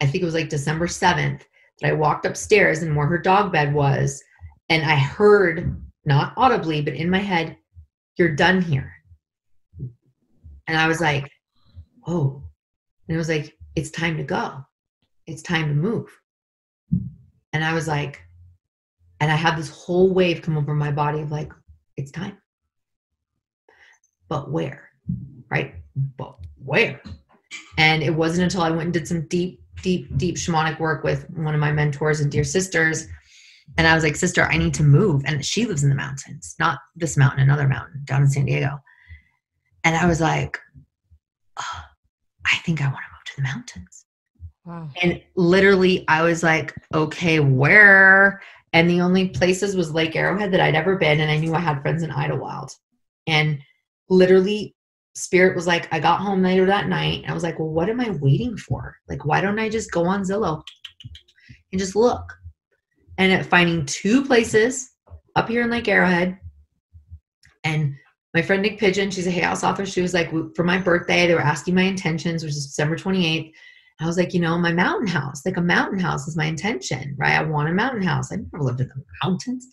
I think it was like December 7th, that I walked upstairs and where her dog bed was, and I heard, not audibly, but in my head, You're done here. And I was like, Oh. And it was like, It's time to go. It's time to move. And I was like, and I had this whole wave come over my body of like, It's time. But where? Right? But where? And it wasn't until I went and did some deep, deep, deep shamanic work with one of my mentors and dear sisters. And I was like, Sister, I need to move. And she lives in the mountains, not this mountain, another mountain down in San Diego. And I was like, oh, I think I want to move to the mountains. Wow. And literally, I was like, okay, where? And the only places was Lake Arrowhead that I'd ever been. And I knew I had friends in Idyllwild. And literally, Spirit was like, I got home later that night. And I was like, well, what am I waiting for? Like, why don't I just go on Zillow and just look? And at finding two places up here in Lake Arrowhead. And my friend Nick Pigeon, she's a House author. She was like, for my birthday, they were asking my intentions, which is December 28th. I was like, you know, my mountain house, like a mountain house is my intention, right? I want a mountain house. I've never lived in the mountains.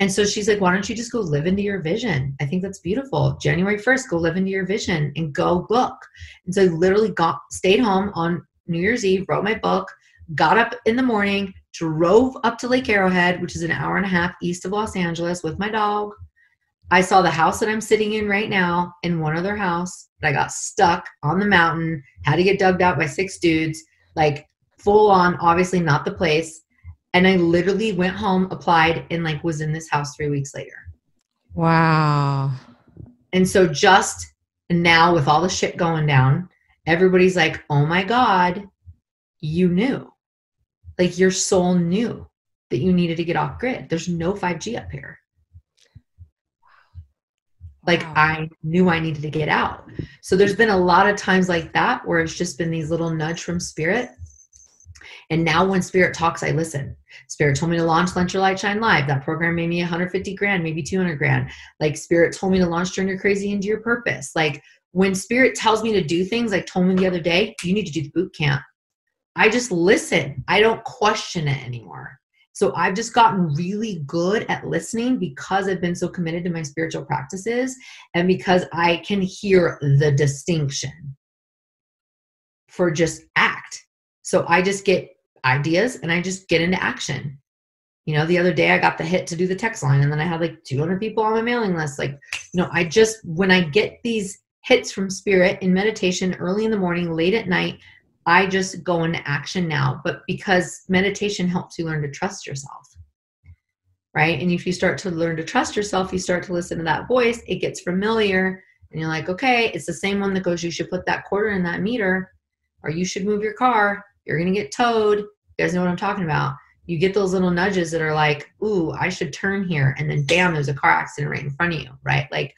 And so she's like, why don't you just go live into your vision? I think that's beautiful. January 1st, go live into your vision and go book. And so I literally got stayed home on New Year's Eve, wrote my book, got up in the morning, drove up to Lake Arrowhead, which is an hour and a half east of Los Angeles with my dog. I saw the house that I'm sitting in right now and one other house that I got stuck on the mountain, had to get dug out by six dudes, like full on, obviously not the place and I literally went home, applied, and like was in this house three weeks later. Wow. And so just now with all the shit going down, everybody's like, oh my God, you knew. Like your soul knew that you needed to get off grid. There's no 5G up here. Like wow. I knew I needed to get out. So there's been a lot of times like that where it's just been these little nudge from spirit and now when Spirit talks, I listen. Spirit told me to launch Lunch Your Light Shine Live. That program made me 150 grand, maybe 200 grand. Like Spirit told me to launch Turn Your Crazy into Your Purpose. Like when Spirit tells me to do things, like told me the other day, you need to do the boot camp. I just listen. I don't question it anymore. So I've just gotten really good at listening because I've been so committed to my spiritual practices and because I can hear the distinction for just act. So I just get ideas and I just get into action. You know, the other day I got the hit to do the text line and then I had like 200 people on my mailing list. Like, you know, I just, when I get these hits from spirit in meditation early in the morning, late at night, I just go into action now. But because meditation helps you learn to trust yourself, right? And if you start to learn to trust yourself, you start to listen to that voice, it gets familiar, and you're like, okay, it's the same one that goes, you should put that quarter in that meter, or you should move your car, you're going to get towed, you guys know what I'm talking about. You get those little nudges that are like, ooh, I should turn here. And then bam, there's a car accident right in front of you, right? Like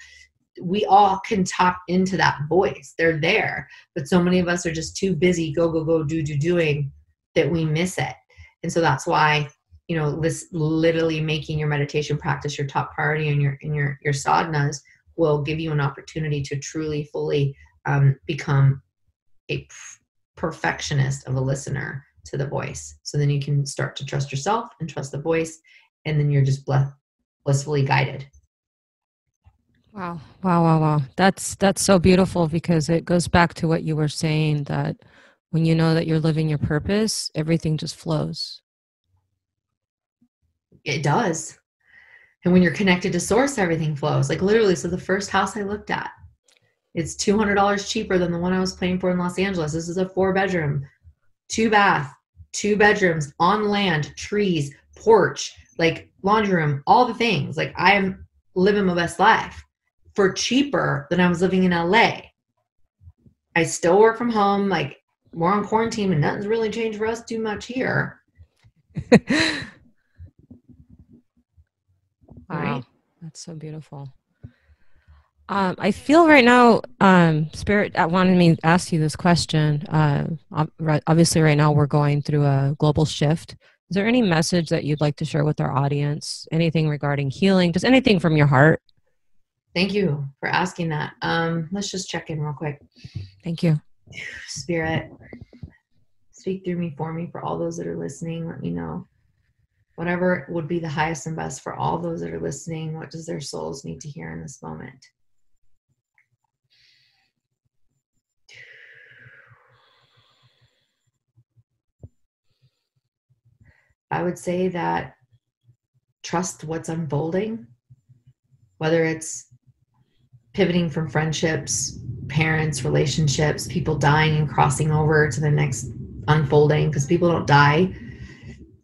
we all can tap into that voice. They're there. But so many of us are just too busy, go, go, go, do, do, doing that we miss it. And so that's why, you know, this literally making your meditation practice your top priority and your in your your sadhanas will give you an opportunity to truly fully um, become a perfectionist of a listener to the voice. So then you can start to trust yourself and trust the voice, and then you're just blissfully guided. Wow. Wow, wow, wow. That's that's so beautiful because it goes back to what you were saying that when you know that you're living your purpose, everything just flows. It does. And when you're connected to source, everything flows. Like literally, so the first house I looked at, it's $200 cheaper than the one I was paying for in Los Angeles. This is a four bedroom, two bath, two bedrooms on land, trees, porch, like laundry room, all the things. Like I'm living my best life for cheaper than I was living in LA. I still work from home. Like we're on quarantine and nothing's really changed for us too much here. [laughs] wow. Right? That's so beautiful. Um, I feel right now, um, Spirit uh, wanted me to ask you this question. Uh, obviously, right now we're going through a global shift. Is there any message that you'd like to share with our audience? Anything regarding healing? Just anything from your heart? Thank you for asking that. Um, let's just check in real quick. Thank you. [sighs] Spirit, speak through me for me for all those that are listening. Let me know whatever would be the highest and best for all those that are listening. What does their souls need to hear in this moment? I would say that trust what's unfolding, whether it's pivoting from friendships, parents, relationships, people dying and crossing over to the next unfolding because people don't die.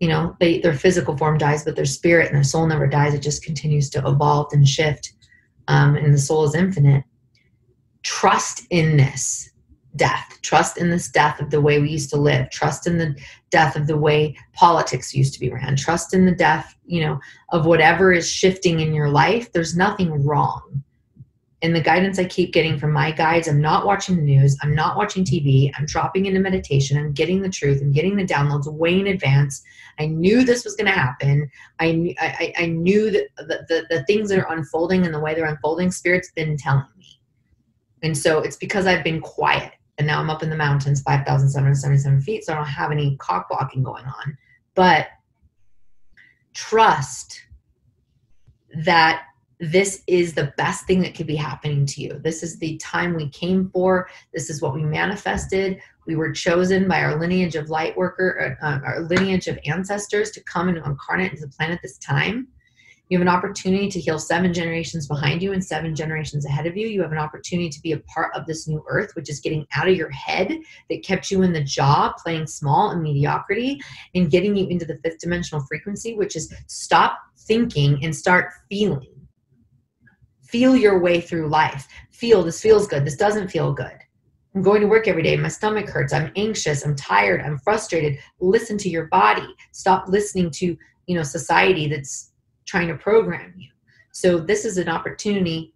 You know, they, their physical form dies, but their spirit and their soul never dies. It just continues to evolve and shift. Um, and the soul is infinite. Trust in this death. Trust in this death of the way we used to live. Trust in the death of the way politics used to be ran. Trust in the death, you know, of whatever is shifting in your life. There's nothing wrong and the guidance I keep getting from my guides, I'm not watching the news, I'm not watching TV, I'm dropping into meditation, I'm getting the truth, I'm getting the downloads way in advance. I knew this was going to happen. I, I, I knew that the, the, the things that are unfolding and the way they're unfolding, Spirit's been telling me. And so it's because I've been quiet. And now I'm up in the mountains, 5,777 feet, so I don't have any cock blocking going on. But trust that this is the best thing that could be happening to you. This is the time we came for. This is what we manifested. We were chosen by our lineage of light worker, uh, uh our lineage of ancestors to come and incarnate into the planet this time. You have an opportunity to heal seven generations behind you and seven generations ahead of you. You have an opportunity to be a part of this new earth, which is getting out of your head that kept you in the job, playing small and mediocrity, and getting you into the fifth dimensional frequency, which is stop thinking and start feeling. Feel your way through life. Feel this feels good. This doesn't feel good. I'm going to work every day. My stomach hurts. I'm anxious. I'm tired. I'm frustrated. Listen to your body. Stop listening to you know society that's trying to program you so this is an opportunity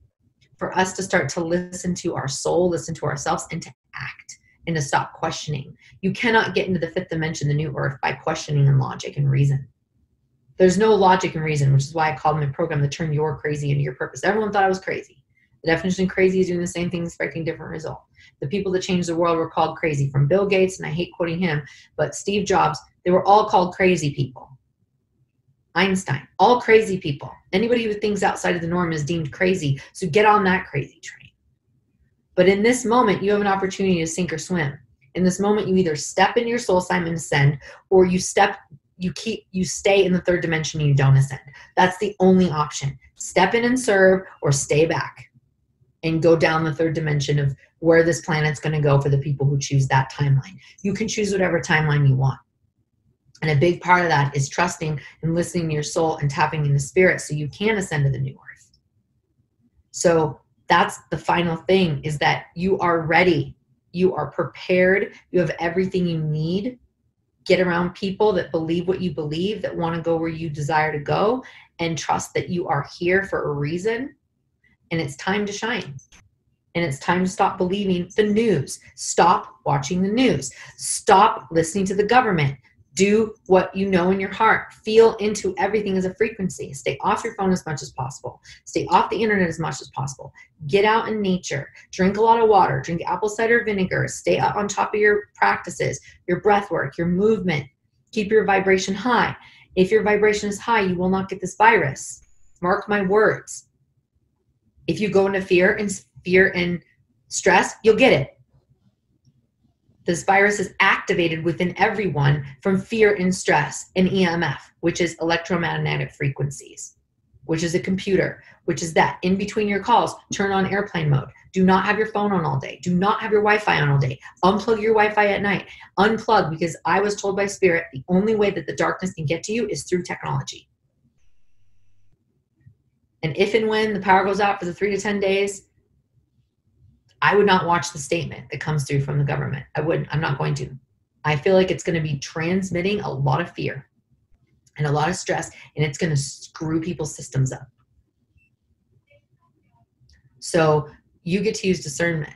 for us to start to listen to our soul listen to ourselves and to act and to stop questioning you cannot get into the fifth dimension the new earth by questioning and logic and reason there's no logic and reason, which is why I called my program the turn your crazy into your purpose. Everyone thought I was crazy. The definition of crazy is doing the same thing, expecting different result. The people that changed the world were called crazy, from Bill Gates, and I hate quoting him, but Steve Jobs, they were all called crazy people. Einstein, all crazy people. Anybody who thinks outside of the norm is deemed crazy, so get on that crazy train. But in this moment, you have an opportunity to sink or swim. In this moment, you either step in your soul assignment ascend, or you step you keep you stay in the third dimension and you don't ascend that's the only option step in and serve or stay back and go down the third dimension of where this planet's going to go for the people who choose that timeline you can choose whatever timeline you want and a big part of that is trusting and listening to your soul and tapping into the spirit so you can ascend to the new earth so that's the final thing is that you are ready you are prepared you have everything you need get around people that believe what you believe, that want to go where you desire to go, and trust that you are here for a reason. And it's time to shine. And it's time to stop believing the news. Stop watching the news. Stop listening to the government do what you know in your heart. Feel into everything as a frequency. Stay off your phone as much as possible. Stay off the internet as much as possible. Get out in nature. Drink a lot of water. Drink apple cider vinegar. Stay on top of your practices your breath work your movement. Keep your vibration high. If your vibration is high you will not get this virus. Mark my words. If you go into fear and fear and stress you'll get it this virus is activated within everyone from fear and stress and EMF, which is electromagnetic frequencies, which is a computer, which is that in between your calls, turn on airplane mode. Do not have your phone on all day. Do not have your Wi Fi on all day. Unplug your Wi Fi at night. Unplug because I was told by Spirit the only way that the darkness can get to you is through technology. And if and when the power goes out for the three to 10 days, I would not watch the statement that comes through from the government. I wouldn't. I'm not going to. I feel like it's going to be transmitting a lot of fear and a lot of stress, and it's going to screw people's systems up. So you get to use discernment.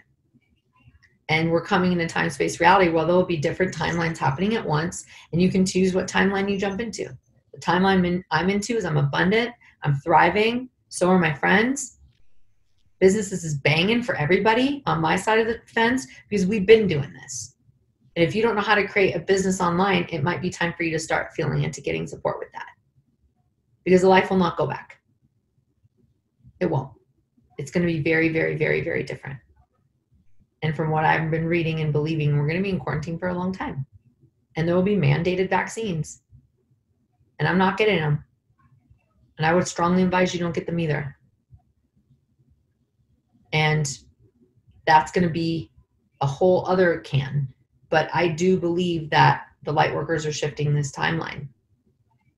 And we're coming in a time space reality where there will be different timelines happening at once, and you can choose what timeline you jump into. The timeline I'm, in, I'm into is I'm abundant, I'm thriving, so are my friends. Businesses is banging for everybody on my side of the fence because we've been doing this. And if you don't know how to create a business online, it might be time for you to start feeling into getting support with that. Because the life will not go back. It won't. It's going to be very, very, very, very different. And from what I've been reading and believing, we're going to be in quarantine for a long time. And there will be mandated vaccines. And I'm not getting them. And I would strongly advise you don't get them either. And that's going to be a whole other can but I do believe that the light workers are shifting this timeline.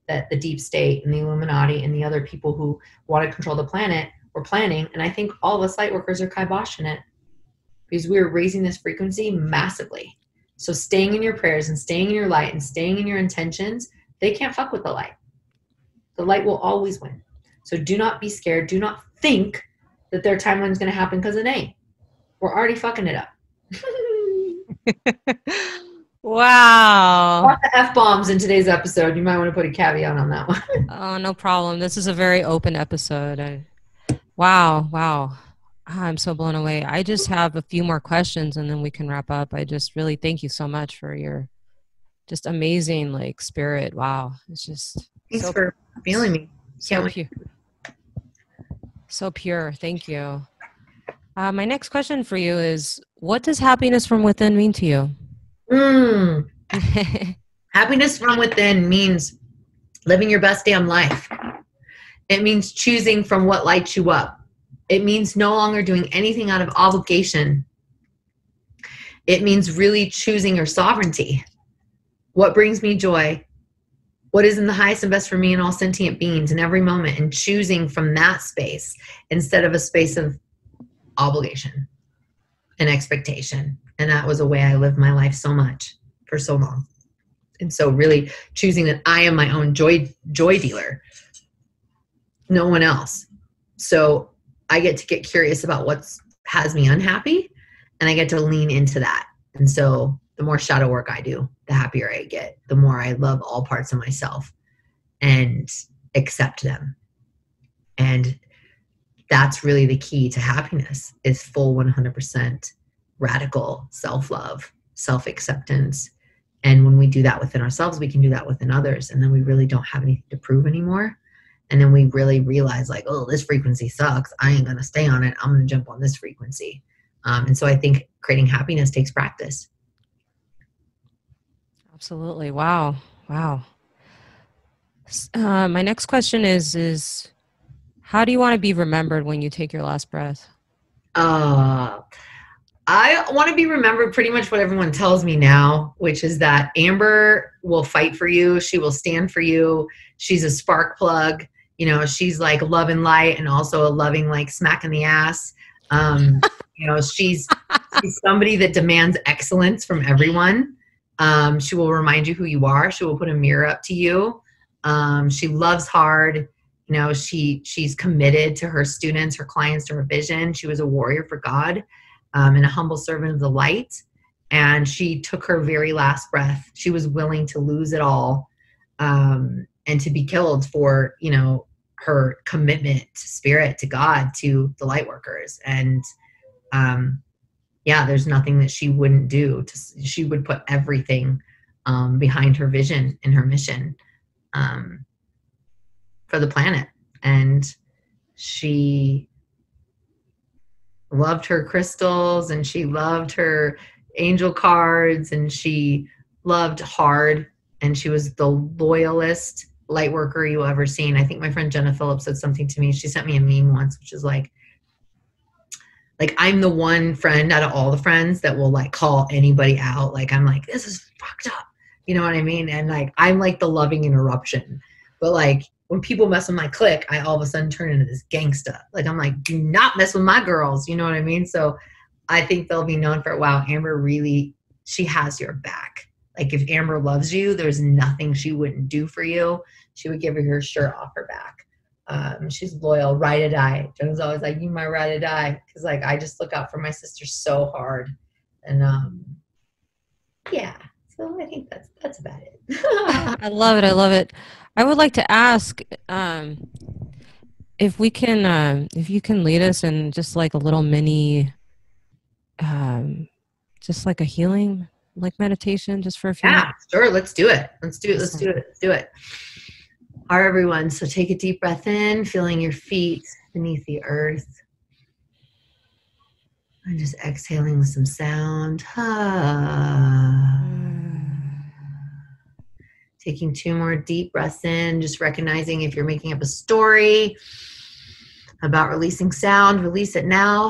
That the deep state and the Illuminati and the other people who want to control the planet were planning. And I think all of us light workers are kiboshing it because we're raising this frequency massively. So staying in your prayers and staying in your light and staying in your intentions, they can't fuck with the light. The light will always win. So do not be scared. Do not think that their timeline is going to happen because it ain't. We're already fucking it up. [laughs] wow. Lots of F bombs in today's episode. You might want to put a caveat on that one. [laughs] oh, no problem. This is a very open episode. I, wow. Wow. Ah, I'm so blown away. I just have a few more questions and then we can wrap up. I just really thank you so much for your just amazing like spirit. Wow. It's just Thanks so, for feeling me. So pure. So pure. Thank you. Uh, my next question for you is what does happiness from within mean to you? Mm. [laughs] happiness from within means living your best damn life. It means choosing from what lights you up. It means no longer doing anything out of obligation. It means really choosing your sovereignty. What brings me joy? What is in the highest and best for me and all sentient beings in every moment, and choosing from that space instead of a space of obligation and expectation. And that was a way I lived my life so much for so long. And so really choosing that I am my own joy joy dealer. No one else. So I get to get curious about what's has me unhappy and I get to lean into that. And so the more shadow work I do, the happier I get, the more I love all parts of myself and accept them. And that's really the key to happiness is full 100% radical self-love self-acceptance. And when we do that within ourselves we can do that within others and then we really don't have anything to prove anymore. And then we really realize like oh this frequency sucks. I ain't gonna stay on it. I'm gonna jump on this frequency. Um, and so i think creating happiness takes practice absolutely wow wow uh, my next question is is how do you want to be remembered when you take your last breath? Uh, I want to be remembered pretty much what everyone tells me now, which is that Amber will fight for you. She will stand for you. She's a spark plug. You know, she's like love and light and also a loving like smack in the ass. Um, [laughs] you know, she's she's somebody that demands excellence from everyone. Um, she will remind you who you are. She will put a mirror up to you. Um, she loves hard. You know she she's committed to her students her clients to her vision. She was a warrior for god um, and a humble servant of the light. And she took her very last breath. She was willing to lose it all um, and to be killed for you know her commitment to spirit to god to the light workers. And um, yeah there's nothing that she wouldn't do to, she would put everything um, behind her vision and her mission um, for the planet and she loved her crystals and she loved her angel cards and she loved hard and she was the loyalist light worker you ever seen. I think my friend Jenna Phillips said something to me. She sent me a meme once, which is like, like I'm the one friend out of all the friends that will like call anybody out. Like I'm like, this is fucked up. You know what I mean? And like I'm like the loving interruption. But like when people mess with my clique, I all of a sudden turn into this gangsta. Like I'm like, do not mess with my girls. You know what I mean? So I think they'll be known for wow, Amber really she has your back. Like if Amber loves you, there's nothing she wouldn't do for you. She would give her shirt off her back. Um, she's loyal, ride or die. Joan's always like, "You my ride or die," because like I just look out for my sister so hard, and um, yeah. So I think that's that's about it. [laughs] I love it. I love it. I would like to ask um, if we can, um, if you can lead us in just like a little mini, um, just like a healing, like meditation, just for a few. Yeah, minutes. sure. Let's do it. Let's do it. Let's do it. Let's do it. Right, everyone. So take a deep breath in, feeling your feet beneath the earth. And just exhaling some sound. Taking two more deep breaths in, just recognizing if you're making up a story about releasing sound, release it now.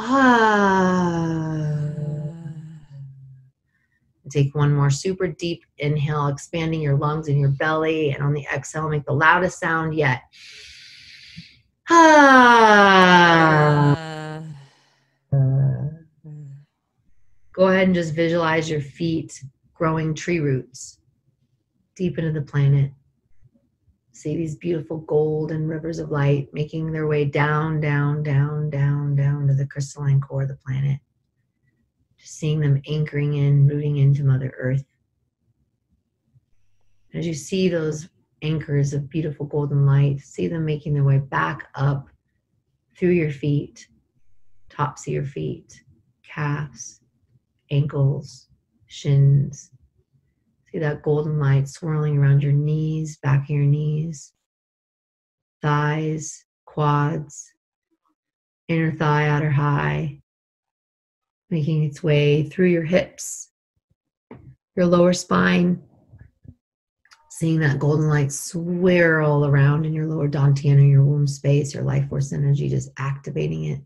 Take one more super deep inhale, expanding your lungs and your belly. And on the exhale, make the loudest sound yet. Ah. [sighs] Go ahead and just visualize your feet growing tree roots deep into the planet. See these beautiful golden rivers of light making their way down, down, down, down, down to the crystalline core of the planet. Seeing them anchoring in, rooting into Mother Earth. As you see those anchors of beautiful golden light, see them making their way back up through your feet, tops of your feet, calves, ankles, shins. See that golden light swirling around your knees, back of your knees, thighs, quads, inner thigh, outer high, making its way through your hips, your lower spine, seeing that golden light swirl around in your lower dantian, or your womb space, your life force energy, just activating it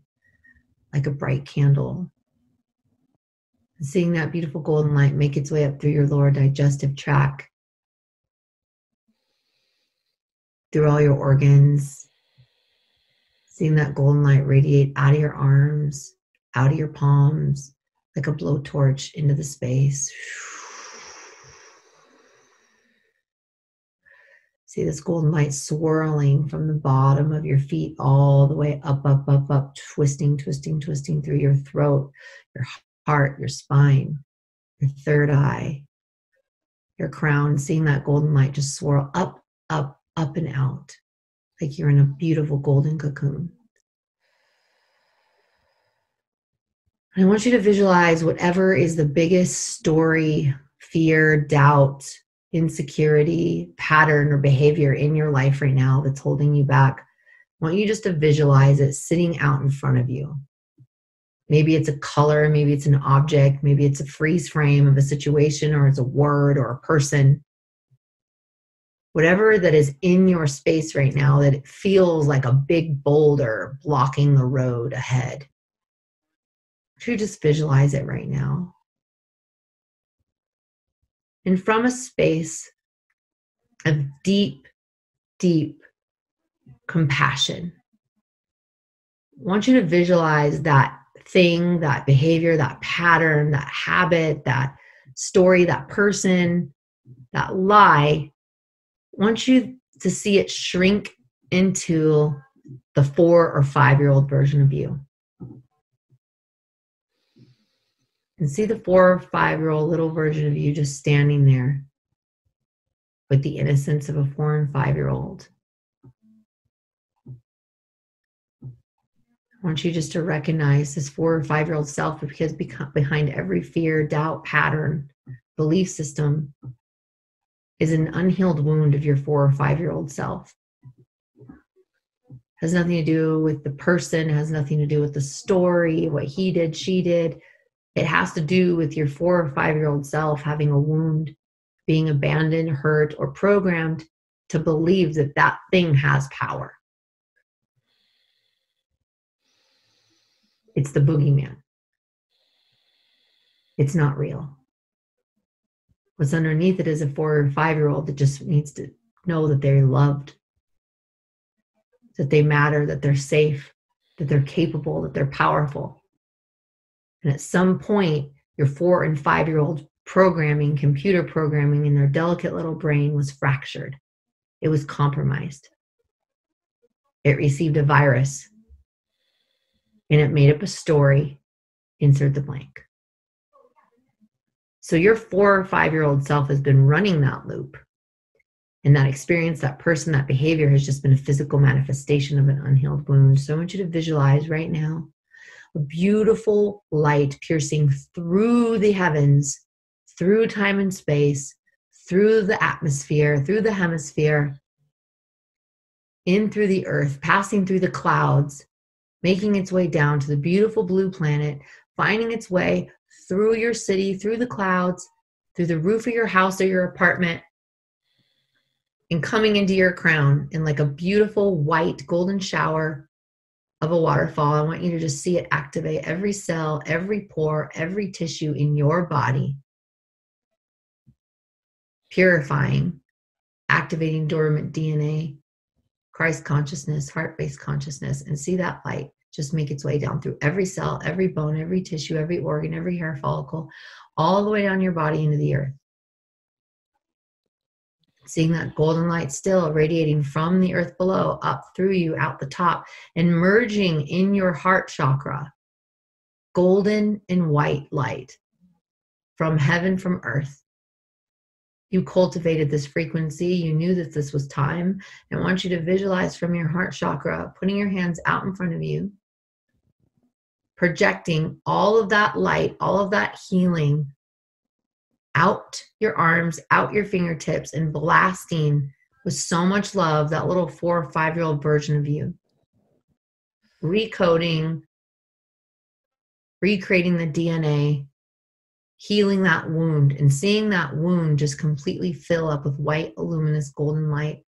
like a bright candle. And seeing that beautiful golden light make its way up through your lower digestive tract, through all your organs, seeing that golden light radiate out of your arms, out of your palms like a blowtorch into the space. See this golden light swirling from the bottom of your feet all the way up, up, up, up, twisting, twisting, twisting through your throat, your heart, your spine, your third eye, your crown, seeing that golden light just swirl up, up, up, and out like you're in a beautiful golden cocoon. I want you to visualize whatever is the biggest story, fear, doubt, insecurity, pattern, or behavior in your life right now that's holding you back. I want you just to visualize it sitting out in front of you. Maybe it's a color, maybe it's an object, maybe it's a freeze frame of a situation, or it's a word or a person. Whatever that is in your space right now that it feels like a big boulder blocking the road ahead you just visualize it right now? And from a space of deep, deep compassion, I want you to visualize that thing, that behavior, that pattern, that habit, that story, that person, that lie. I want you to see it shrink into the four or five year old version of you. And see the four or five year old little version of you just standing there with the innocence of a four and five year old. I want you just to recognize this four or five year old self because behind every fear, doubt, pattern, belief system is an unhealed wound of your four or five year old self. Has nothing to do with the person, has nothing to do with the story, what he did, she did, it has to do with your four or five year old self having a wound, being abandoned, hurt, or programmed to believe that that thing has power. It's the boogeyman. It's not real. What's underneath it is a four or five year old that just needs to know that they're loved, that they matter, that they're safe, that they're capable, that they're powerful And at some point, your four and five year old programming, computer programming in their delicate little brain was fractured. It was compromised. It received a virus and it made up a story. Insert the blank. So your four or five year old self has been running that loop. And that experience, that person, that behavior has just been a physical manifestation of an unhealed wound. So I want you to visualize right now beautiful light piercing through the heavens, through time and space, through the atmosphere, through the hemisphere, in through the earth, passing through the clouds, making its way down to the beautiful blue planet, finding its way through your city, through the clouds, through the roof of your house or your apartment, and coming into your crown in like a beautiful white golden shower of a waterfall. I want you to just see it activate every cell, every pore, every tissue in your body, purifying, activating dormant DNA, Christ consciousness, heart based consciousness, and see that light just make its way down through every cell, every bone, every tissue, every organ, every hair follicle, all the way down your body into the earth. Seeing that golden light still radiating from the earth below up through you out the top and merging in your heart chakra. Golden and white light from heaven, from earth. You cultivated this frequency. You knew that this was time. I want you to visualize from your heart chakra, putting your hands out in front of you, projecting all of that light, all of that healing out your arms, out your fingertips, and blasting with so much love that little four or five year old version of you. Recoding, recreating the DNA, healing that wound, and seeing that wound just completely fill up with white, luminous, golden light,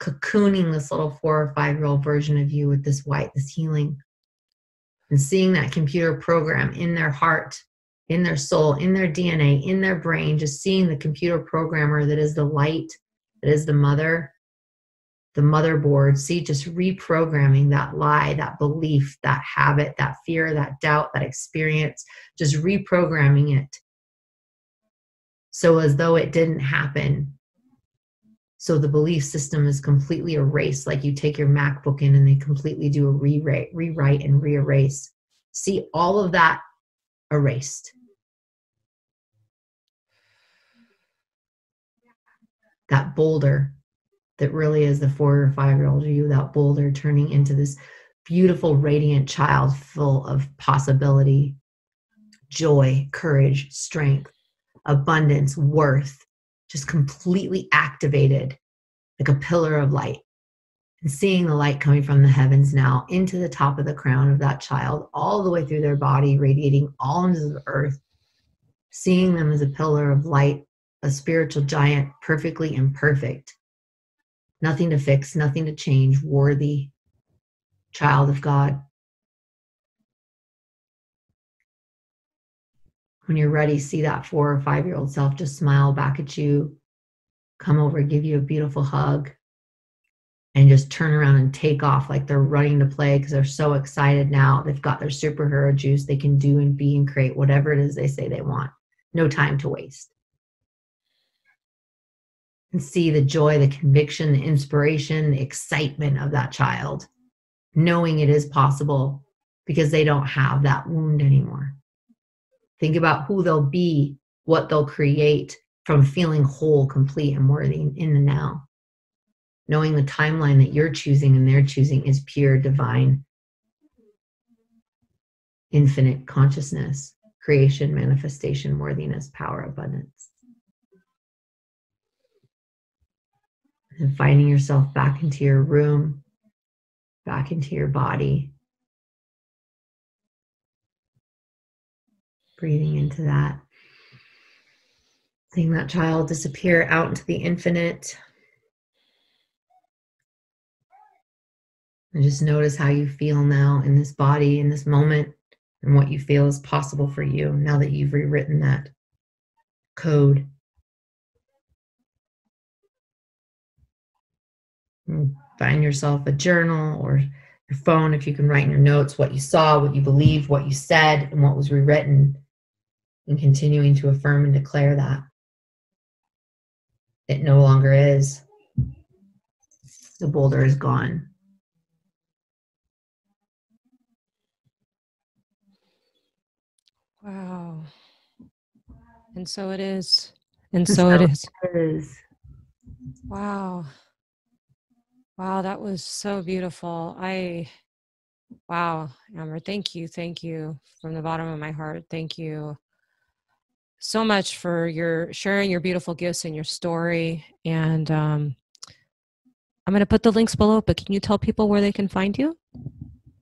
cocooning this little four or five year old version of you with this white, this healing. And seeing that computer program in their heart in their soul, in their DNA, in their brain, just seeing the computer programmer that is the light, that is the mother, the motherboard, see, just reprogramming that lie, that belief, that habit, that fear, that doubt, that experience, just reprogramming it. So, as though it didn't happen. So, the belief system is completely erased, like you take your MacBook in and they completely do a rewrite, rewrite and re erase. See all of that erased. That boulder that really is the four or five year old you, that boulder turning into this beautiful, radiant child full of possibility, joy, courage, strength, abundance, worth, just completely activated like a pillar of light. And seeing the light coming from the heavens now into the top of the crown of that child, all the way through their body, radiating all into the earth, seeing them as a pillar of light, a spiritual giant, perfectly imperfect, nothing to fix, nothing to change, worthy child of God. When you're ready, see that four or five year old self just smile back at you, come over, give you a beautiful hug, and just turn around and take off like they're running to play because they're so excited now. They've got their superhero juice. They can do and be and create whatever it is they say they want. No time to waste. And see the joy, the conviction, the inspiration, the excitement of that child, knowing it is possible because they don't have that wound anymore. Think about who they'll be, what they'll create from feeling whole, complete, and worthy in the now knowing the timeline that you're choosing and they're choosing is pure divine infinite consciousness creation manifestation worthiness power abundance and finding yourself back into your room back into your body. Breathing into that. Seeing that child disappear out into the infinite. And just notice how you feel now in this body, in this moment, and what you feel is possible for you now that you've rewritten that code. Find yourself a journal or your phone, if you can write in your notes what you saw, what you believed, what you said, and what was rewritten, and continuing to affirm and declare that. It no longer is. The boulder is gone. Wow. And so it is. And so it is. It is. Wow. Wow, that was so beautiful. I, wow, Amber, thank you. Thank you from the bottom of my heart. Thank you so much for your sharing your beautiful gifts and your story. And um, I'm going to put the links below, but can you tell people where they can find you?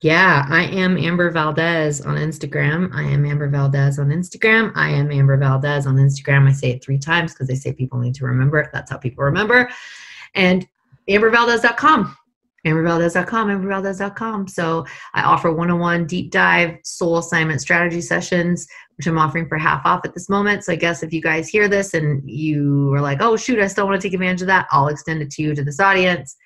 Yeah, I am Amber Valdez on Instagram. I am Amber Valdez on Instagram. I am Amber Valdez on Instagram. I say it three times because they say people need to remember it. That's how people remember. And ambervaldez.com. AmberValdez.com, AmberValdez.com. So I offer one-on-one deep dive soul assignment strategy sessions, which I'm offering for half off at this moment. So I guess if you guys hear this and you are like, oh shoot, I still want to take advantage of that, I'll extend it to you to this audience.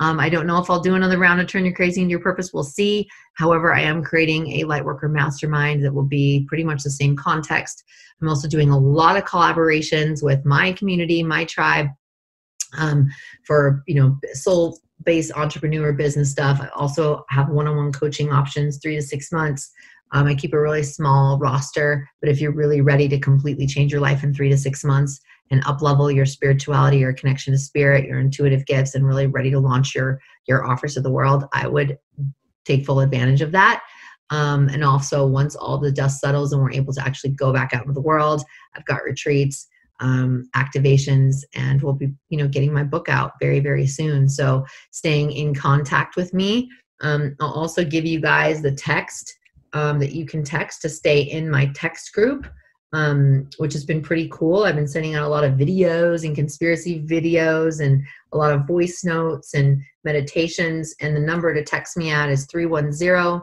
Um, I don't know if I'll do another round of Turn Your Crazy into Your Purpose. We'll see. However, I am creating a Lightworker Mastermind that will be pretty much the same context. I'm also doing a lot of collaborations with my community, my tribe, um, for you know soul based entrepreneur business stuff. I also have one on one coaching options, three to six months. Um, I keep a really small roster, but if you're really ready to completely change your life in three to six months and up level your spirituality, your connection to spirit, your intuitive gifts, and really ready to launch your your offers to the world, I would take full advantage of that. Um, and also, once all the dust settles and we're able to actually go back out into the world, I've got retreats um, activations and we'll be you know getting my book out very very soon. So staying in contact with me um, i'll also give you guys the text um, that you can text to stay in my text group um, which has been pretty cool. I've been sending out a lot of videos and conspiracy videos and a lot of voice notes and meditations. And the number to text me at is 310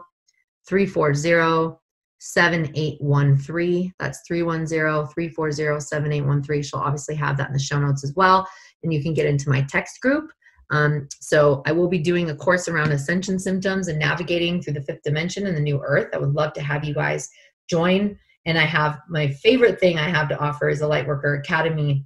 340 7813. That's 310 340 7813. She'll obviously have that in the show notes as well. And you can get into my text group. Um, so I will be doing a course around ascension symptoms and navigating through the fifth dimension and the new earth. I would love to have you guys join. And I have my favorite thing I have to offer is a Lightworker Academy,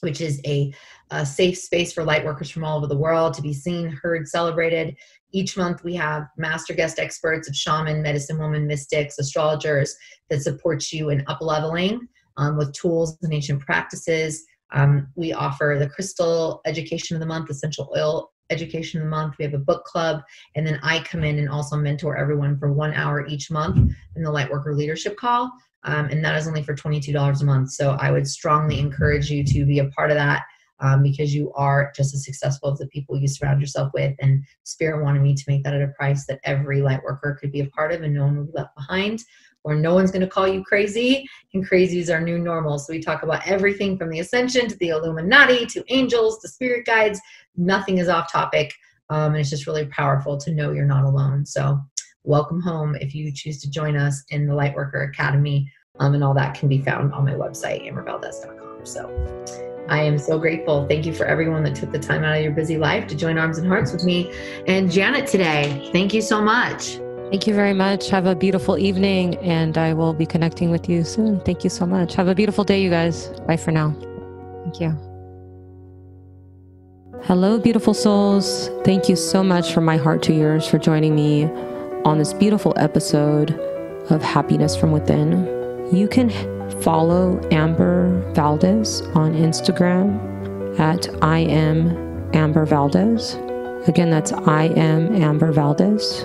which is a, a safe space for light workers from all over the world to be seen, heard, celebrated. Each month, we have master guest experts of shaman, medicine woman, mystics, astrologers that support you in up leveling um, with tools and ancient practices. Um, we offer the crystal education of the month, essential oil education of the month. We have a book club, and then I come in and also mentor everyone for one hour each month in the Lightworker Leadership Call. Um, and that is only for $22 a month. So I would strongly encourage you to be a part of that um, because you are just as successful as the people you surround yourself with. And Spirit wanted me to make that at a price that every light worker could be a part of and no one would be left behind. Or no one's going to call you crazy, and crazy is our new normal. So we talk about everything from the ascension to the Illuminati to angels to spirit guides. Nothing is off topic. Um, and it's just really powerful to know you're not alone. So, welcome home if you choose to join us in the Lightworker Academy. Um, and all that can be found on my website, ambervaldez.com. So, I am so grateful. Thank you for everyone that took the time out of your busy life to join Arms and Hearts with me and Janet today. Thank you so much. Thank you very much. Have a beautiful evening, and I will be connecting with you soon. Thank you so much. Have a beautiful day, you guys. Bye for now. Thank you. Hello, beautiful souls. Thank you so much from my heart to yours for joining me on this beautiful episode of Happiness from Within. You can follow Amber Valdez on Instagram at I am Amber Valdez. Again, that's I am Amber Valdez.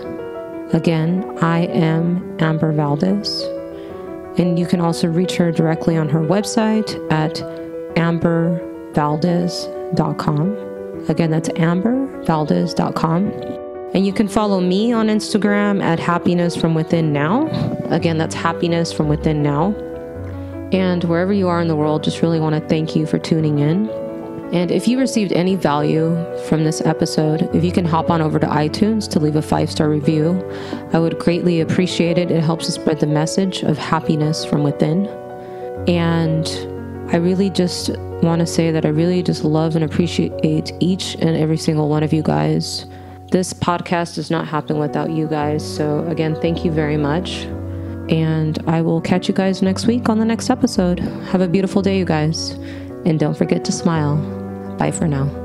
Again, I am Amber Valdez. And you can also reach her directly on her website at ambervaldez.com. Again, that's ambervaldez.com. And you can follow me on Instagram at happiness from within now. Again, that's happiness from within now. And wherever you are in the world, just really want to thank you for tuning in. And if you received any value from this episode, if you can hop on over to iTunes to leave a five star review, I would greatly appreciate it. It helps to spread the message of happiness from within. And I really just want to say that I really just love and appreciate each and every single one of you guys This podcast does not happen without you guys. So, again, thank you very much. And I will catch you guys next week on the next episode. Have a beautiful day, you guys. And don't forget to smile. Bye for now.